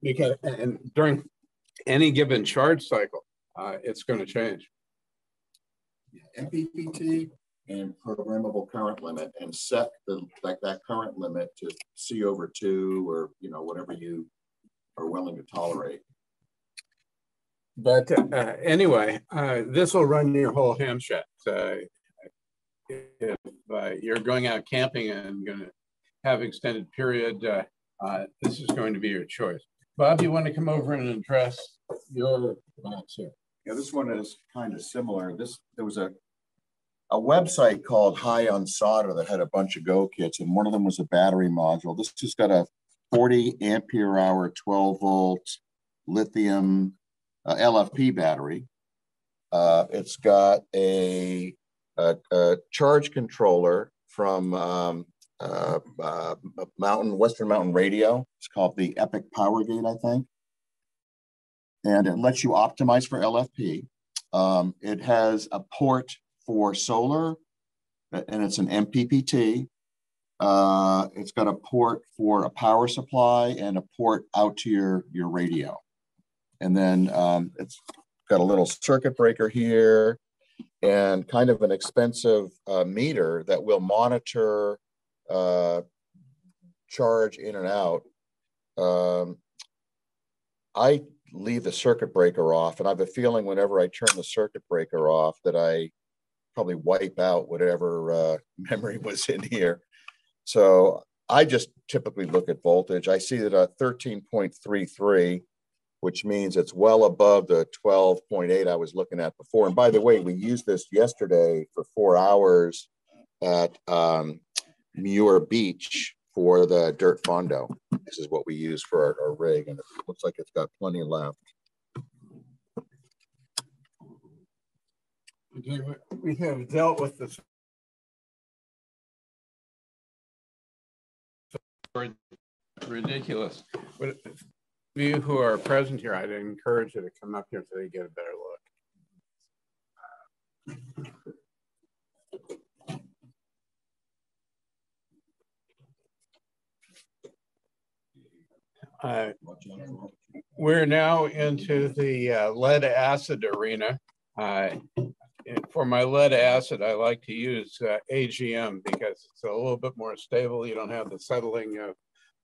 Because and during any given charge cycle, uh, it's going to change. Yeah, MPPT and programmable current limit, and set the like that current limit to C over two or you know whatever you are willing to tolerate. But uh, anyway, uh, this will run your whole ham shack. Uh, if you're going out camping and going to have extended period, uh, uh, this is going to be your choice. Bob, you want to come over and address your box here? Yeah, this one is kind of similar. This there was a a website called High on Solder that had a bunch of Go kits, and one of them was a battery module. This has got a 40 ampere hour, 12 volt lithium uh, LFP battery. Uh, it's got a, a, a, charge controller from um, uh, uh Mountain Western Mountain Radio. It's called the Epic PWRgate, I think, and it lets you optimize for LFP. Um, it has a port for solar, and it's an MPPT. Uh, it's got a port for a power supply and a port out to your, your radio. And then um, it's got a little circuit breaker here and kind of an expensive uh, meter that will monitor uh, charge in and out. Um, I leave the circuit breaker off, and I have a feeling whenever I turn the circuit breaker off that I probably wipe out whatever uh, [laughs] memory was in here. So I just typically look at voltage. I see that a 13.33, which means it's well above the 12.8 I was looking at before. And by the way, we used this yesterday for four hours at um, Muir Beach for the dirt fondo. This is what we use for our, our rig, and it looks like it's got plenty left. We have dealt with this ridiculous. But you who are present here, I'd encourage you to come up here so you get a better look. Uh, we're now into the uh, lead acid arena. Uh, for my lead acid, I like to use uh, AGM because it's a little bit more stable. You don't have the settling of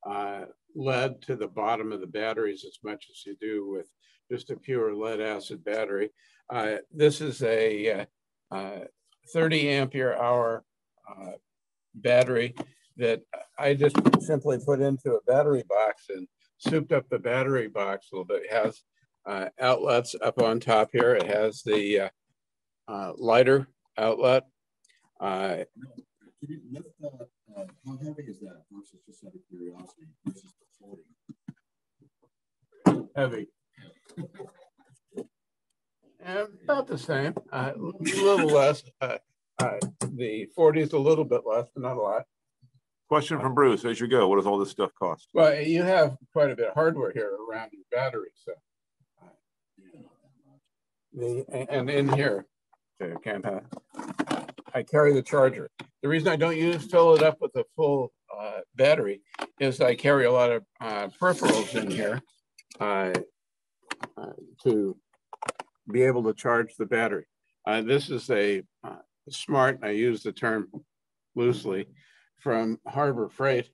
uh, lead to the bottom of the batteries as much as you do with just a pure lead acid battery. Uh, this is a 30 ampere hour battery that I just simply put into a battery box and souped up the battery box a little bit. It has uh, outlets up on top here. It has the uh, uh, lighter outlet. Uh, you lift uh, how heavy is that versus just out of curiosity versus the 40? Heavy. and about the same, uh, a little less. the 40 is a little bit less, but not a lot. Question from Bruce as you go. What does all this stuff cost? Well, you have quite a bit of hardware here around your battery. So, the, and in here, can't have, I carry the charger. The reason I don't use fill it up with a full uh, battery is I carry a lot of uh, peripherals in here uh, uh to be able to charge the battery. Uh, this is a uh, smart, I use the term loosely, from Harbor Freight.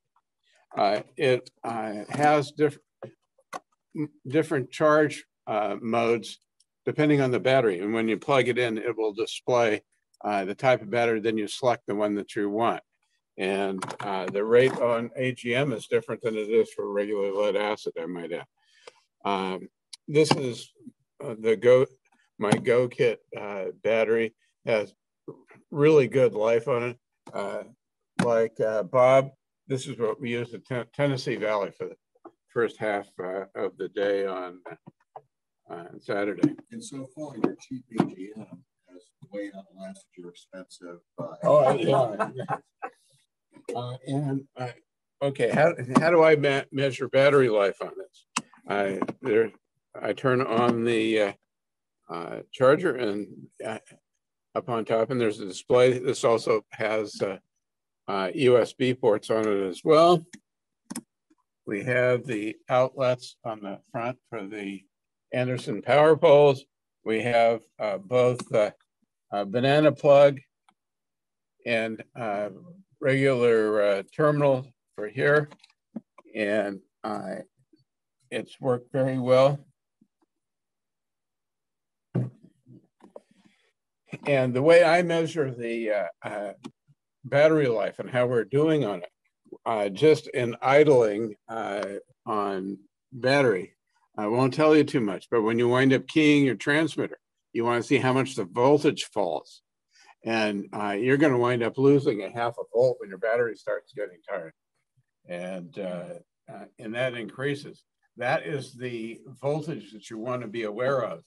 It has different different charge modes depending on the battery. And when you plug it in, it will display uh, the type of battery, then you select the one that you want. And uh, the rate on AGM is different than it is for regular lead acid, I might add. Um, this is uh, the Go, my Go Kit battery has really good life on it like uh, Bob, this is what we use at Tennessee Valley for the first half uh, of the day on uh, Saturday. And so far, your cheap AGM has way outlasted your expensive. Uh, oh, yeah. [laughs] Uh, and okay, how, how do I measure battery life on this? I there, I turn on the uh, charger and up on top, and there's a display. This also has uh, USB ports on it as well. We have the outlets on the front for the Anderson power poles. We have uh, both uh, banana plug and uh, regular uh, terminal for here. And it's worked very well. And the way I measure the battery life and how we're doing on it. Uh, just in idling uh, on battery, I won't tell you too much, but when you wind up keying your transmitter, you want to see how much the voltage falls. And uh, you're going to wind up losing a half a volt when your battery starts getting tired. And, uh, uh, and that increases. That is the voltage that you want to be aware of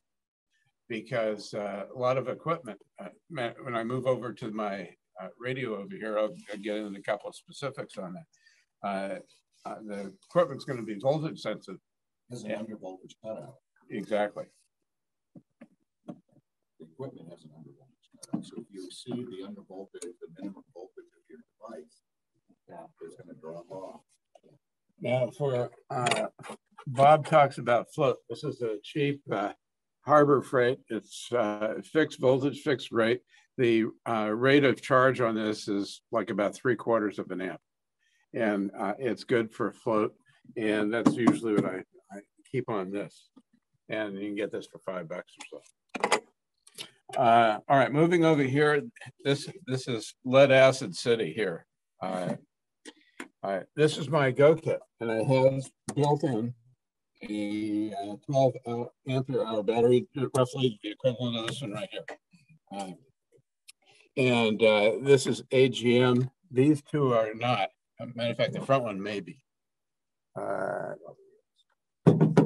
because uh, a lot of equipment, uh, when I move over to my uh, radio over here, I'll, I'll, get into a couple of specifics on that. the equipment's going to be voltage sensitive. Has an under voltage cutout. Exactly. The equipment has an under voltage cutout. So if you exceed the under voltage, the minimum voltage of your device, yeah. it's going to drop off. Now, for uh, Bob talks about float. This is a cheap uh, Harbor Freight. It's uh, fixed voltage, fixed rate. The uh, rate of charge on this is like about three quarters of an amp, and uh, it's good for float. And that's usually what I keep on this. And you can get this for five bucks or so. Uh, all right, moving over here. This this is lead acid city here. Uh, all right, this is my go kit, and it has built in a uh, 12 ampere hour battery, roughly the equivalent of this one right here. Uh, and uh, this is AGM. These two are not. matter of fact, the front one may be.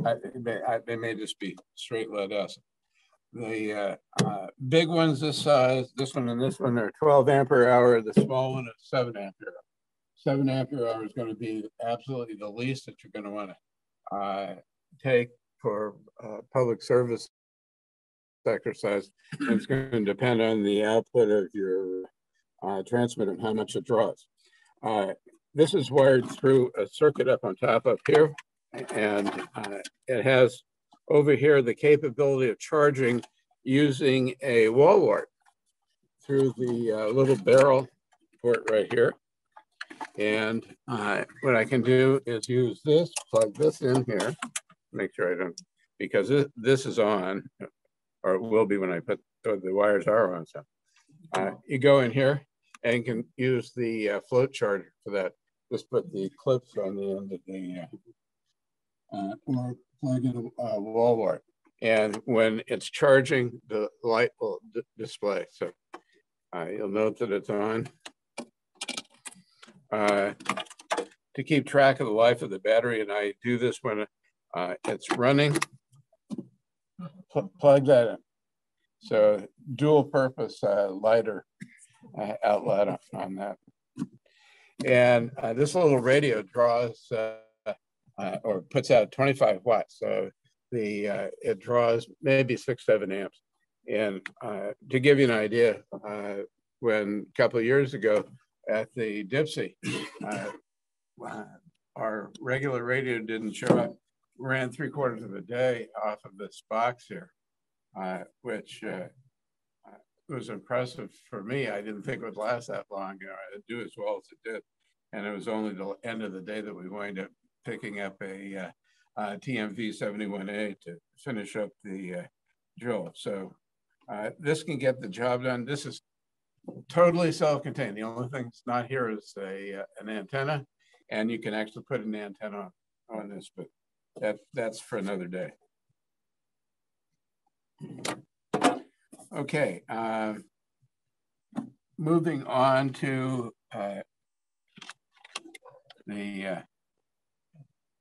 I, they, I, they may just be straight lead acid. The uh, uh, big ones this size, this one and this one are 12 ampere hour. The small one is 7 ampere. 7 ampere hour is going to be absolutely the least that you're going to want to uh, take for uh, public service exercise. it's going to depend on the output of your uh, transmitter and how much it draws. Uh, this is wired through a circuit up on top up here and uh, it has over here the capability of charging using a wall wart through the uh, little barrel port right here. And uh, what I can do is use this, plug this in here, make sure I don't, because this, is on, or it will be when I put the wires are on. So uh, you go in here and can use the uh, float charger for that. Just put the clips on the end of the uh, uh, or plug in a, a wall wart. And when it's charging, the light will display. So uh, you'll note that it's on. Uh, to keep track of the life of the battery, and I do this when uh, it's running, Pl plug that in. So dual purpose uh, lighter uh, outlet on, on, that. And this little radio draws uh, or puts out 25 watts. So the uh, it draws maybe six, seven amps. And uh, to give you an idea, uh, when a couple of years ago at the Dipsea, uh, our regular radio didn't show up, ran three quarters of a day off of this box here, uh, which was impressive for me. I didn't think it would last that long. You know, it'd do as well as it did. And it was only the end of the day that we wind up picking up a uh, uh, TMV 71A to finish up the uh, drill. So this can get the job done. This is totally self-contained. The only thing that's not here is a, an antenna, and you can actually put an antenna on, on this, but that, that's for another day. Okay, uh, moving on to uh, the uh,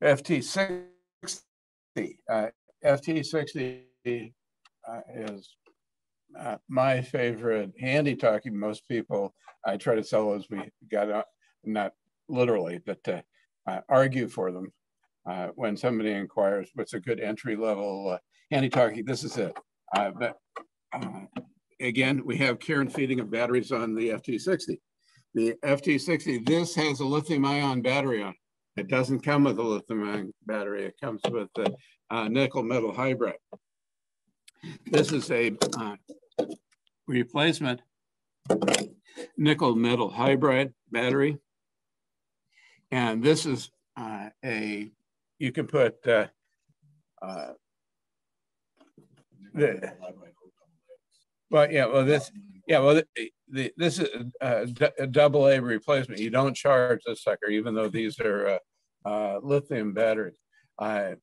FT60. Uh, FT60 uh, is uh, my favorite handy talking. Most people, I try to sell as We got uh, not literally, but to uh, argue for them uh, when somebody inquires what's a good entry level handy talking. This is it. but again, we have care and feeding of batteries on the FT60. The FT60, this has a lithium ion battery on it. It doesn't come with a lithium battery. It comes with a, nickel metal hydride. This is a uh, replacement nickel metal hydride battery. And this is uh, a, you can put uh, uh, the, well, yeah, well, this, yeah, well, the, the, this is a, a, double A replacement. You don't charge this sucker, even though these are uh, uh, lithium batteries. Uh,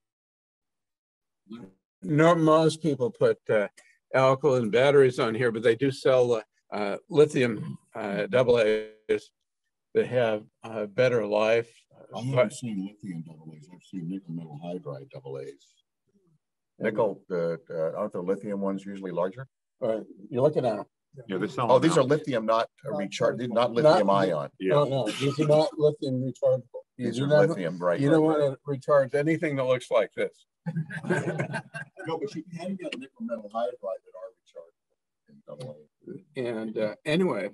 no, most people put uh, alkaline batteries on here, but they do sell uh, uh, lithium uh, double A's that have uh, better life. I haven't seen lithium double A's, I've seen nickel metal hydride double A's. Nickel, the, uh, aren't the lithium ones usually larger? Uh, You're looking at them. Yeah, they're selling. Oh, these now. are lithium, not uh, recharge, not lithium ion. No, no, these are not lithium rechargeable. You These do are not, lithium, right? you right, don't right. want to recharge anything that looks like this. [laughs] No, but you can get nickel metal hydride that are rechargeable in double A. And uh, anyway,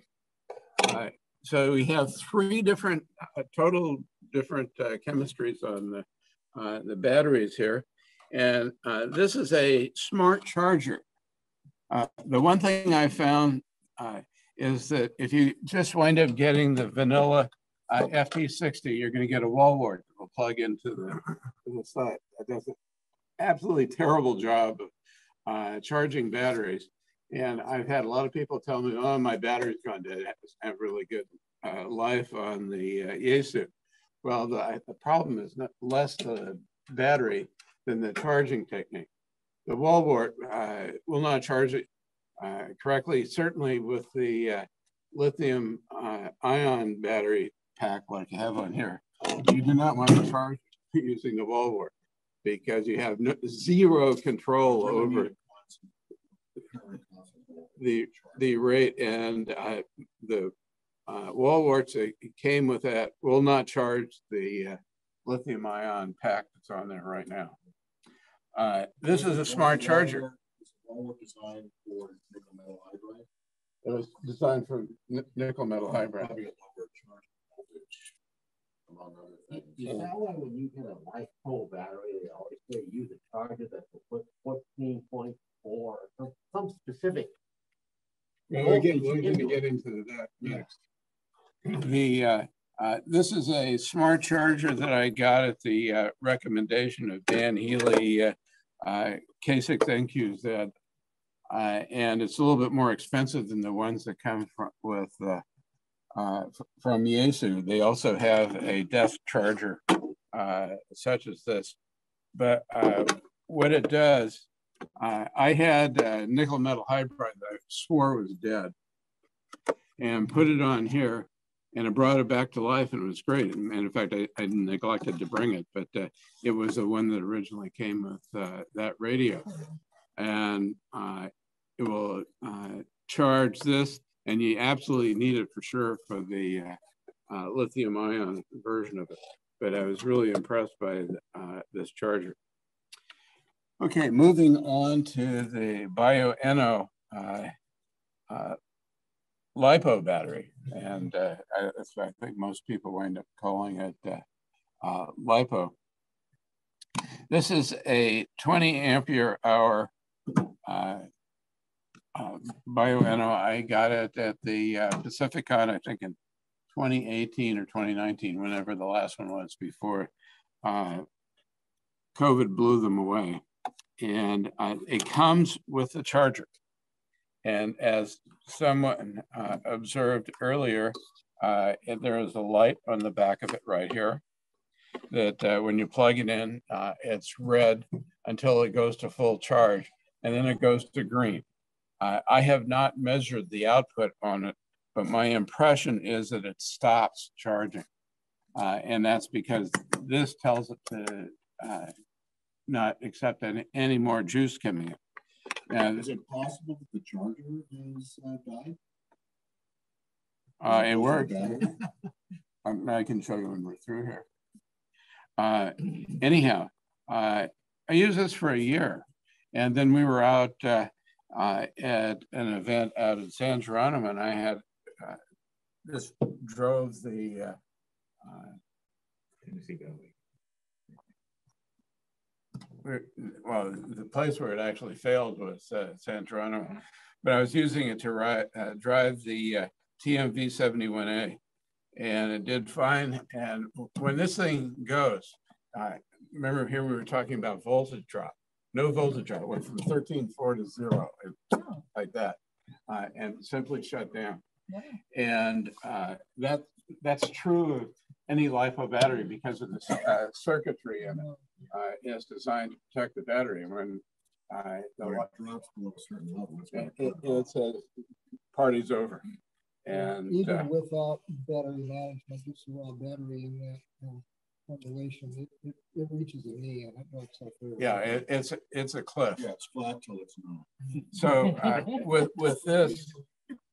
uh, so we have three different, uh, total different uh, chemistries on the, uh, the batteries here. And uh, this is a smart charger. Uh, the one thing I found uh, is that if you just wind up getting the vanilla uh, FT60, you're going to get a wall wart that will plug into the, to the side. That does an absolutely terrible job of uh, charging batteries. And I've had a lot of people tell me, oh, my battery's gone dead. It have really good uh, life on the uh. Well, the, the problem is not less the battery than the charging technique. The wall uh, will not charge it uh, correctly, certainly with the uh, lithium uh, ion battery pack like I have on here. You do not want to charge using the wall wart because you have no, zero control over the the rate and uh, the uh, wall warts that came with that will not charge the lithium ion pack that's on there right now. Uh, this is a smart charger. Is the designed for nickel metal hydride? It was designed for nickel metal hybrid. Probably a lower charge voltage, among other things. Yeah. Is that why when you get a life pole battery, they always say use a charger that's fourteen point four, some, some specific? Well, we're getting, we're gonna get into that next. The, uh, uh, this is a smart charger that I got at the, uh, recommendation of Dan Healy, uh, uh, K6NQZ. Uh, and it's a little bit more expensive than the ones that come from, with, uh, uh, from Yaesu. They also have a desk charger, uh, such as this. But, uh, what it does, uh, I had nickel metal hydride that I swore was dead and put it on here and it brought it back to life and it was great. And in fact, I, I neglected to bring it, but uh, it was the one that originally came with uh, that radio. And uh, it will uh, charge this and you absolutely need it for sure for the uh, uh, lithium ion version of it. But I was really impressed by this charger. Okay, moving on to the Bioenno uh, uh, LiPo battery. And uh, I, I think most people wind up calling it uh, uh, LiPo. This is a 20 ampere hour uh, uh, Bioenno. I got it at the uh, Pacificon, I think in 2018 or 2019, whenever the last one was before uh, COVID blew them away and it comes with a charger. And as someone uh, observed earlier, uh, there is a light on the back of it right here that uh, when you plug it in, uh, it's red until it goes to full charge and then it goes to green. I have not measured the output on it, but my impression is that it stops charging. Uh, and that's because this tells it to uh, not accept any, any more juice coming in. And Is it possible that the charger has uh, died? uh, it worked. Um, [laughs] I can show you when we're through here. Uh, anyhow, uh, I used this for a year. And then we were out uh, uh, at an event out in San Geronimo and I had, uh, this drove the, uh, uh, where- well, the place where it actually failed was uh, San Geronimo, but I was using it to ri uh, drive the uh, TMV 71A, and it did fine. And when this thing goes, uh, remember here we were talking about voltage drop. No voltage drop. It went from 13.4 to zero, like that, uh, and simply shut down. And uh, that that's true of any LiPo battery because of the uh, circuitry in it uh, is designed to protect the battery. When uh, the When it drops below a certain level, it's gonna. it, cut off. it says party's over. And uh, Even without battery management, this raw battery in that um, formulation, it, it, it reaches a knee and it works out there. yeah, it, it's, it's a cliff. Yeah, it's flat till it's not. So uh, with, with this,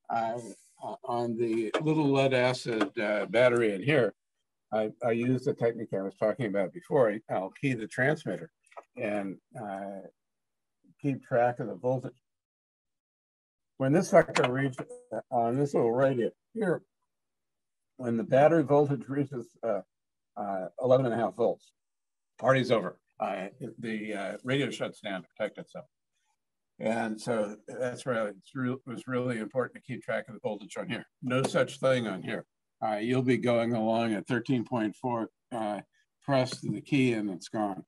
uh, uh, on the little lead acid uh, battery in here, I, I use the technique I was talking about before. I'll key the transmitter and uh, keep track of the voltage. When this sucker reaches uh, on this little radio here, when the battery voltage reaches uh, uh, 11 and a half volts, party's over. Uh, the uh, radio shuts down to protect itself. And so that's really, it was really important to keep track of the voltage on here. No such thing on here. Uh, you'll be going along at thirteen point four, uh, press the key and it's gone.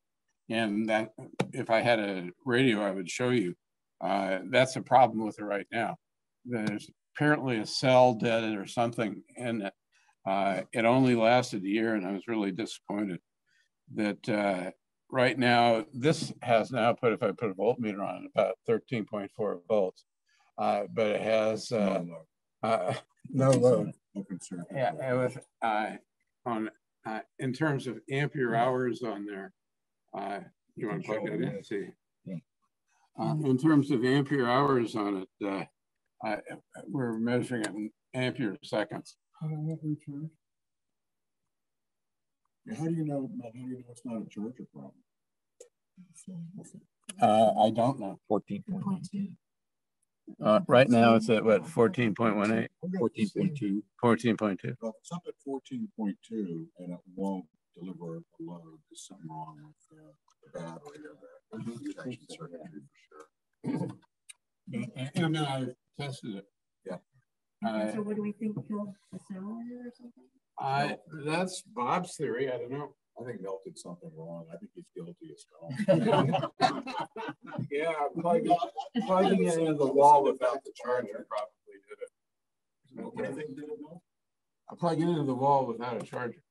And that, if I had a radio, I would show you. Uh, that's a problem with it right now. There's apparently a cell dead or something in it. Uh, it only lasted a year and I was really disappointed that, uh, right now, this has now put, if I put a voltmeter on it, about thirteen point four volts. Uh, but it has, uh, No load. uh, no load. No concern. Yeah, and with, uh, on, uh, in terms of ampere hours on there, uh, you want to plug that in, see? Yeah. Uh, in terms of ampere hours on it, uh, I, we're measuring it in ampere seconds. How long that recharge? How do you know, how do you know it's not a charger problem? Uh, I don't know. Fourteen point two. Uh, right now it's at what, fourteen point one eight, Fourteen point two. fourteen point two? Well, if it's up at fourteen point two and it won't deliver a load, there's something wrong with uh, the battery or the protection circuitry for sure. And I tested it. Yeah. Uh, So what do we think killed the cylinder or something? I, that's Bob's theory, I don't know. I think Milt did something wrong. I think he's guilty as hell. [laughs] [laughs] Yeah, plugging, plugging it into the wall without the charger probably did it. What do you did it, Milt? I plug it into the wall without a charger.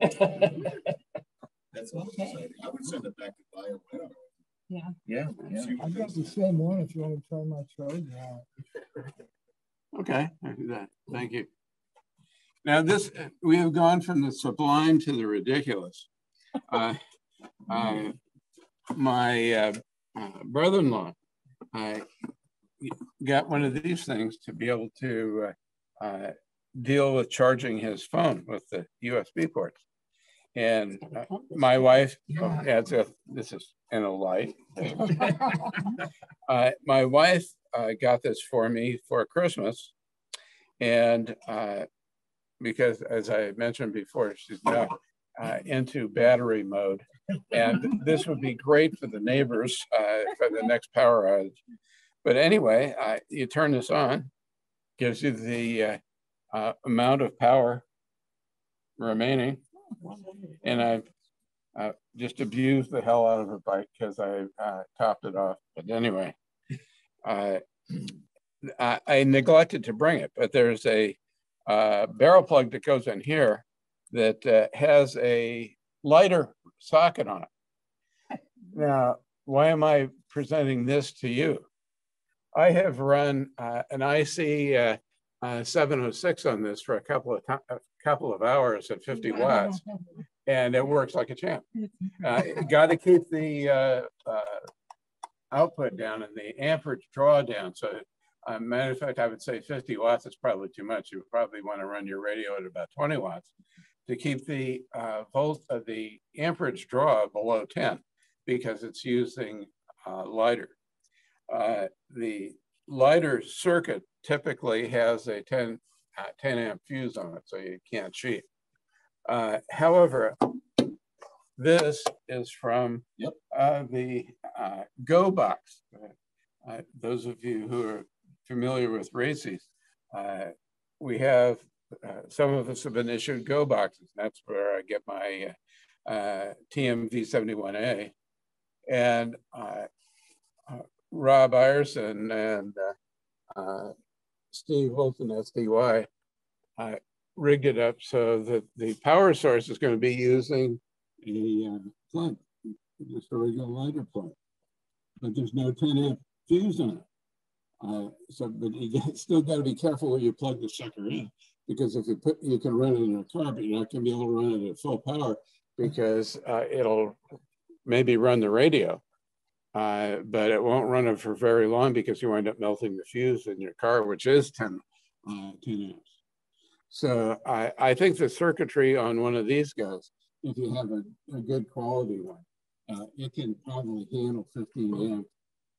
That's what I'm. I would send it back to buy bio. Yeah, yeah. I've got the same one if you want to try my charger out. Okay, I do that. Thank you. Now this, we have gone from the sublime to the ridiculous. Uh, uh, My uh, uh, brother-in-law, I got one of these things to be able to uh, uh, deal with charging his phone with the USB ports. And uh, my wife, oh, it's a, this is in a light. Uh, my wife uh, got this for me for Christmas. And uh, because as I mentioned before, she's now uh, into battery mode. And this would be great for the neighbors uh, for the next power outage. But anyway, you turn this on, gives you the uh, uh, amount of power remaining. And I've uh, just abused the hell out of the bike because I topped it off. But anyway, I neglected to bring it, but there's a uh, barrel plug that goes in here that uh, has a lighter socket on it. Now, why am I presenting this to you? I have run uh, an IC uh, uh, 706 on this for a couple of a couple of hours at 50 watts, and it works like a champ. [laughs] Uh, Got to keep the uh, uh, output down and the amperage draw down. So, uh, matter of fact, I would say 50 watts is probably too much. You would probably want to run your radio at about 20 watts to keep the uh, volt of the amperage draw below 10 because it's using uh, lighter. Uh, the lighter circuit typically has a 10, uh, 10 amp fuse on it, so you can't cheat. Uh, however, this is from Yep. uh, the uh, Go box. Uh, those of you who are familiar with RACES, uh, we have, uh, some of us have been issued Go boxes. That's where I get my uh, uh, TMV71A. And uh, uh, Rob Ireson and uh, Steve Wilson, SDY, rigged it up so that the power source is going to be using a plug, just a regular lighter plug. but there's no ten amp fuse on it. Uh, so, but you get, [laughs] still gotta be careful where you plug the sucker in, because if you put, you can run it in a car, but you're not gonna be able to run it at full power, because, uh, it'll maybe run the radio. Uh, but it won't run it for very long because you wind up melting the fuse in your car, which is 10, uh, 10 amps. So I, I think the circuitry on one of these guys, if you have a, a good quality one, uh, it can probably handle 15 amp.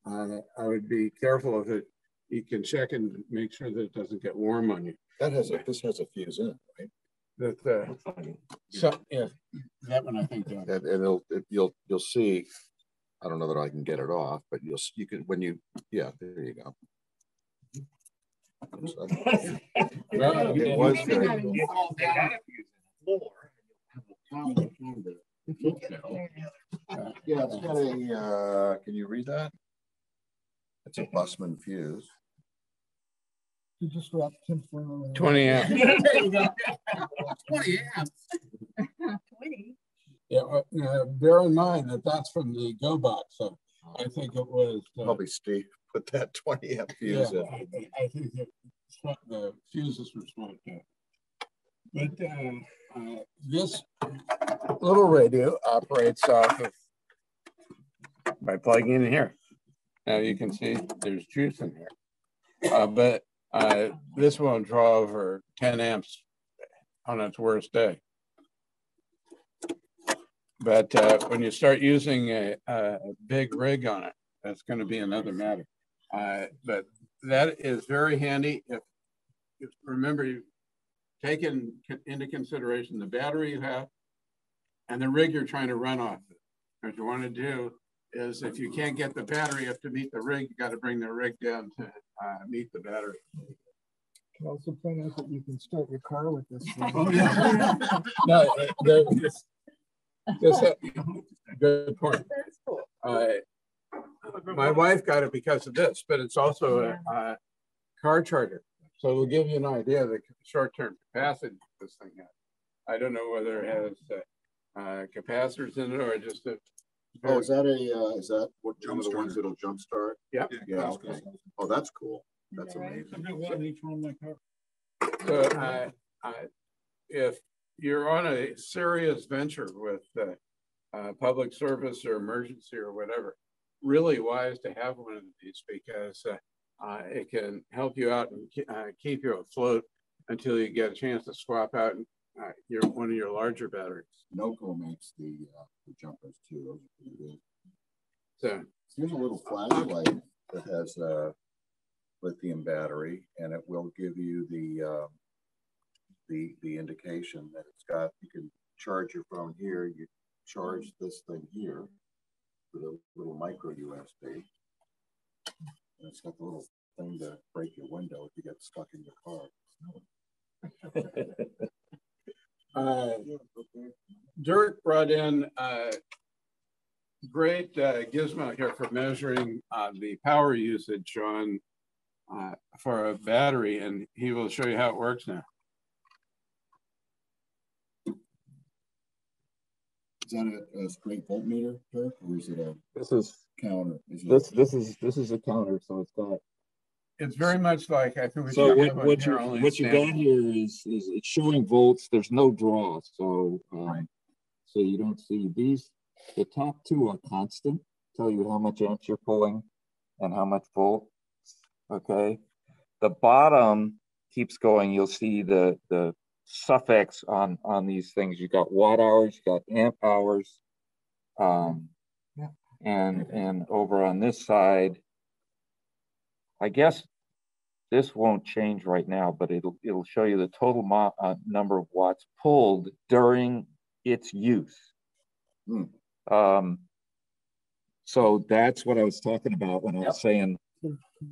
Uh, I would be careful of it. You can check and make sure that it doesn't get warm on you. That has a, this has a fuse in it, right? That, uh, so, yeah, that one I think. does. And, and it'll, it- you'll, you'll see, I don't know that I can get it off, but you'll, s- you can, when you, yeah, there you go. Well, It was yeah. Yeah, it's got a, uh, can you read that? It's a Bussmann fuse. You just wrap tinfoil. around it. 20 amp. [laughs] Twenty. Yeah, uh, uh, bear in mind that that's from the Go box, so I think it was. uh, Probably Steve put that twenty amp Yeah, fuse in. I I- I think that swa- the fuses were swapped out. But uh, uh, this little radio operates off of by plugging in here. Now you can see there's juice in here. Uh, But uh, this won't draw over 10 amps on its worst day. But uh, when you start using a, a big rig on it, that's going to be another matter. Uh, but that is very handy if, if remember you take in, into consideration the battery you have and the rig you're trying to run off. What you want to do is if you can't get the battery up to meet the rig, you got to bring the rig down to uh, meet the battery. Can also point out that you can start your car with this. [laughs] thing. Oh, yeah. No, uh, the- this, this, uh, good point. Uh, my wife got it because of this, but it's also a, a car charger. So it'll give you an idea of the short-term capacity this thing has. I don't know whether it has uh, uh, capacitors in it or just a. Oh, is that a, uh, is that what, one of the ones that'll jumpstart? Yeah. Yeah, okay. Oh, that's cool. That's amazing. So, uh, uh, if you're on a serious venture with, uh, uh, public service or emergency or whatever, really wise to have one of these because, uh, uh, it can help you out and, uh, keep you afloat until you get a chance to swap out, uh, your, one of your larger batteries. Noco makes the, uh, the jumpers too. Those are pretty good. So, Here's a little flashlight that has a lithium battery and it will give you the, uh, the, the indication that it's got, you can charge your phone here, you charge this thing here with a little micro USB. And it's got the little thing to break your window if you get stuck in your car. [laughs] uh, Dirk brought in a great uh, gizmo here for measuring uh, the power usage on uh, for a battery, and he will show you how it works now. Is that a, a straight voltmeter, Dirk, or is it a This is, counter? Is it- this, this is, this is a counter, so it's got. It's very much like I think. So what, what you, what you got here is, is it's showing volts, there's no draw, so, um, so you don't see these, the top two are constant, tell you how much amps you're pulling and how much volt, okay? The bottom keeps going, you'll see the, the suffix on, on these things, you got watt hours, you got amp hours. Um, and, and over on this side, I guess this won't change right now, but it'll, it'll show you the total mo- uh, number of watts pulled during its use. Hmm. Um, so that's what I was talking about when I was saying,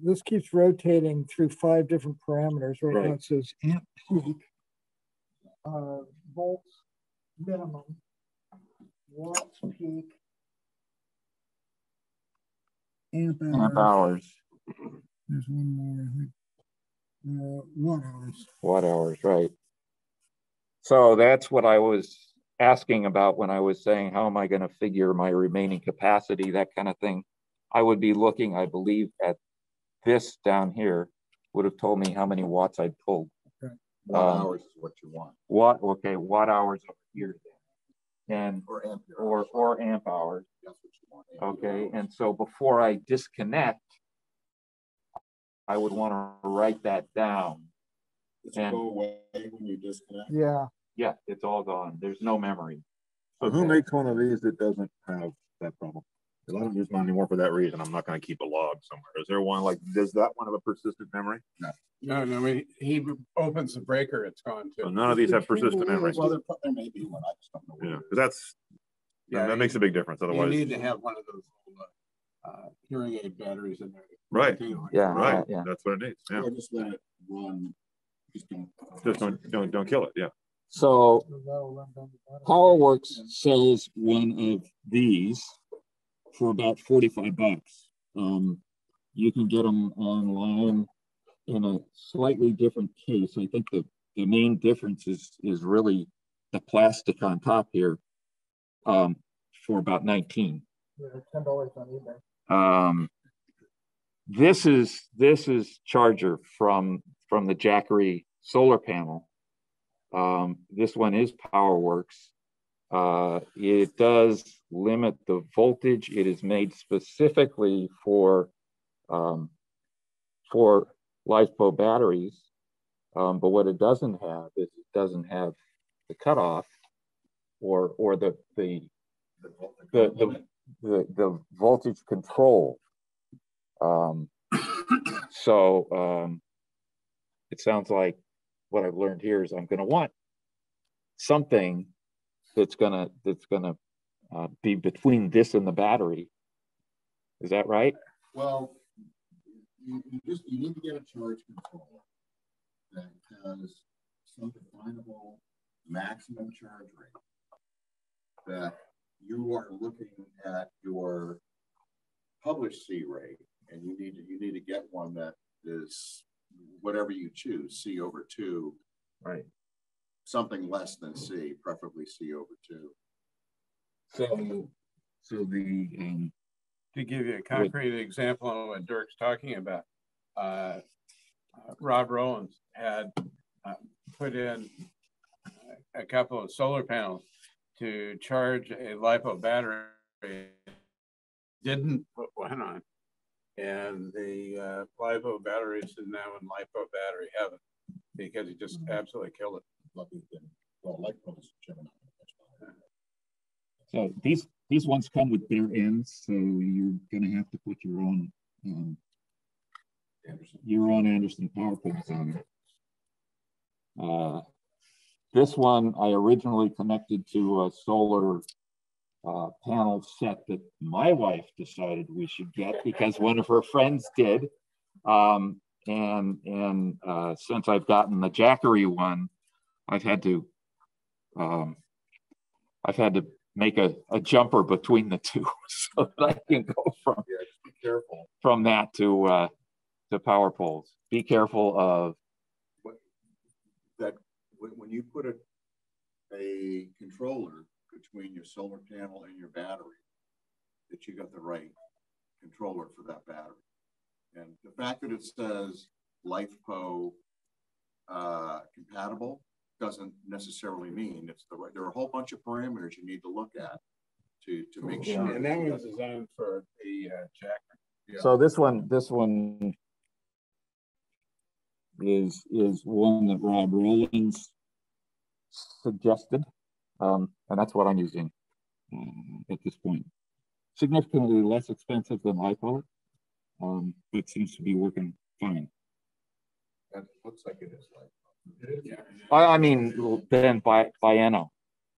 This keeps rotating through five different parameters. Right now it says amp peak, uh, volts minimum, watts peak, amp amp hours. hours, There's one more, I think. Uh, watt hours. watt hours, right? So that's what I was asking about when I was saying, how am I gonna figure my remaining capacity, that kind of thing. I would be looking, I believe, at this down here would have told me how many watts I'd pulled. Watt Um, hours is what you want. Watt, okay, watt hours over here. then. And, Or amp or, hours. or amp hours, That's what you want. ampere okay? hours. And so before I disconnect, I would want to write that down. Does it and- go away when you disconnect? Yeah, Yeah, it's all gone. There's no memory. So who makes one of these that doesn't have that problem? I don't use mine anymore for that reason. I'm not gonna keep a log somewhere. Is there one like, does that one have a persistent memory? No, no, he, he opens the breaker, it's gone So too. none of these have persistent memory. Well, there, there may be one, I just don't know. Yeah, where. 'cause that's, Yeah, that makes a big difference Otherwise, You need to have one of those little, uh, hearing aid batteries in there. Right. Yeah, Right, yeah. that's what it needs. Yeah, Or just let it run, just don't. just don't, don't, don't kill it. Yeah. So that'll run down the bottom. Powerwerx sells one of these for about forty-five bucks. Um, you can get them online in a slightly different case. I think the, the main difference is, is really the plastic on top here. Um, for about nineteen. Yeah, Ten dollars on eBay. Um, this is, this is charger from, from the Jackery solar panel. Um, this one is Powerwerx. Uh, it does limit the voltage. It is made specifically for, um, for LiFePO batteries. Um, but what it doesn't have is it doesn't have the cutoff or, or the, the, the, the, the, the the voltage control. Um, so, um, it sounds like what I've learned here is I'm gonna want something that's gonna, that's gonna, uh, be between this and the battery. Is that right? Well, you, you just, you need to get a charge controller that has some definable maximum charge rate. That you are looking at your published C rate, and you need to, you need to get one that is whatever you choose, C over two, Right. something less than C, preferably C over two. So, so the, um, To give you a concrete example of what Dirk's talking about, uh, uh, Rob Rowlands had uh, put in a couple of solar panels to charge a LiPo battery. Didn't put one on. And the uh, LiPo batteries is now in LiPo battery heaven because he just absolutely killed it. Lucky than, well, like most Gemini. so these, these ones come with bare ends, so you're gonna have to put your own, um, Anderson. your own Anderson power poles on it. Uh, this one I originally connected to a solar uh, panel set that my wife decided we should get because one of her friends did. Um, and and uh, since I've gotten the Jackery one, I've had to um, I've had to make a, a jumper between the two [laughs] so that I can go from careful. from that to uh, to power poles. Be careful of that when, when you put a, a controller between your solar panel and your battery, that you got the right controller for that battery. And the fact that it says LifePo uh, compatible doesn't necessarily mean it's the right, there are a whole bunch of parameters you need to look at to, to make Yeah. sure. And that was designed for the uh, Jack. So this one, this one is, is one that Rob Rollins suggested. Um, and that's what I'm using um, at this point. Significantly less expensive than LiPo, um, but seems to be working fine. That looks like it is like. Yeah. I, I mean, then by, Bioenno,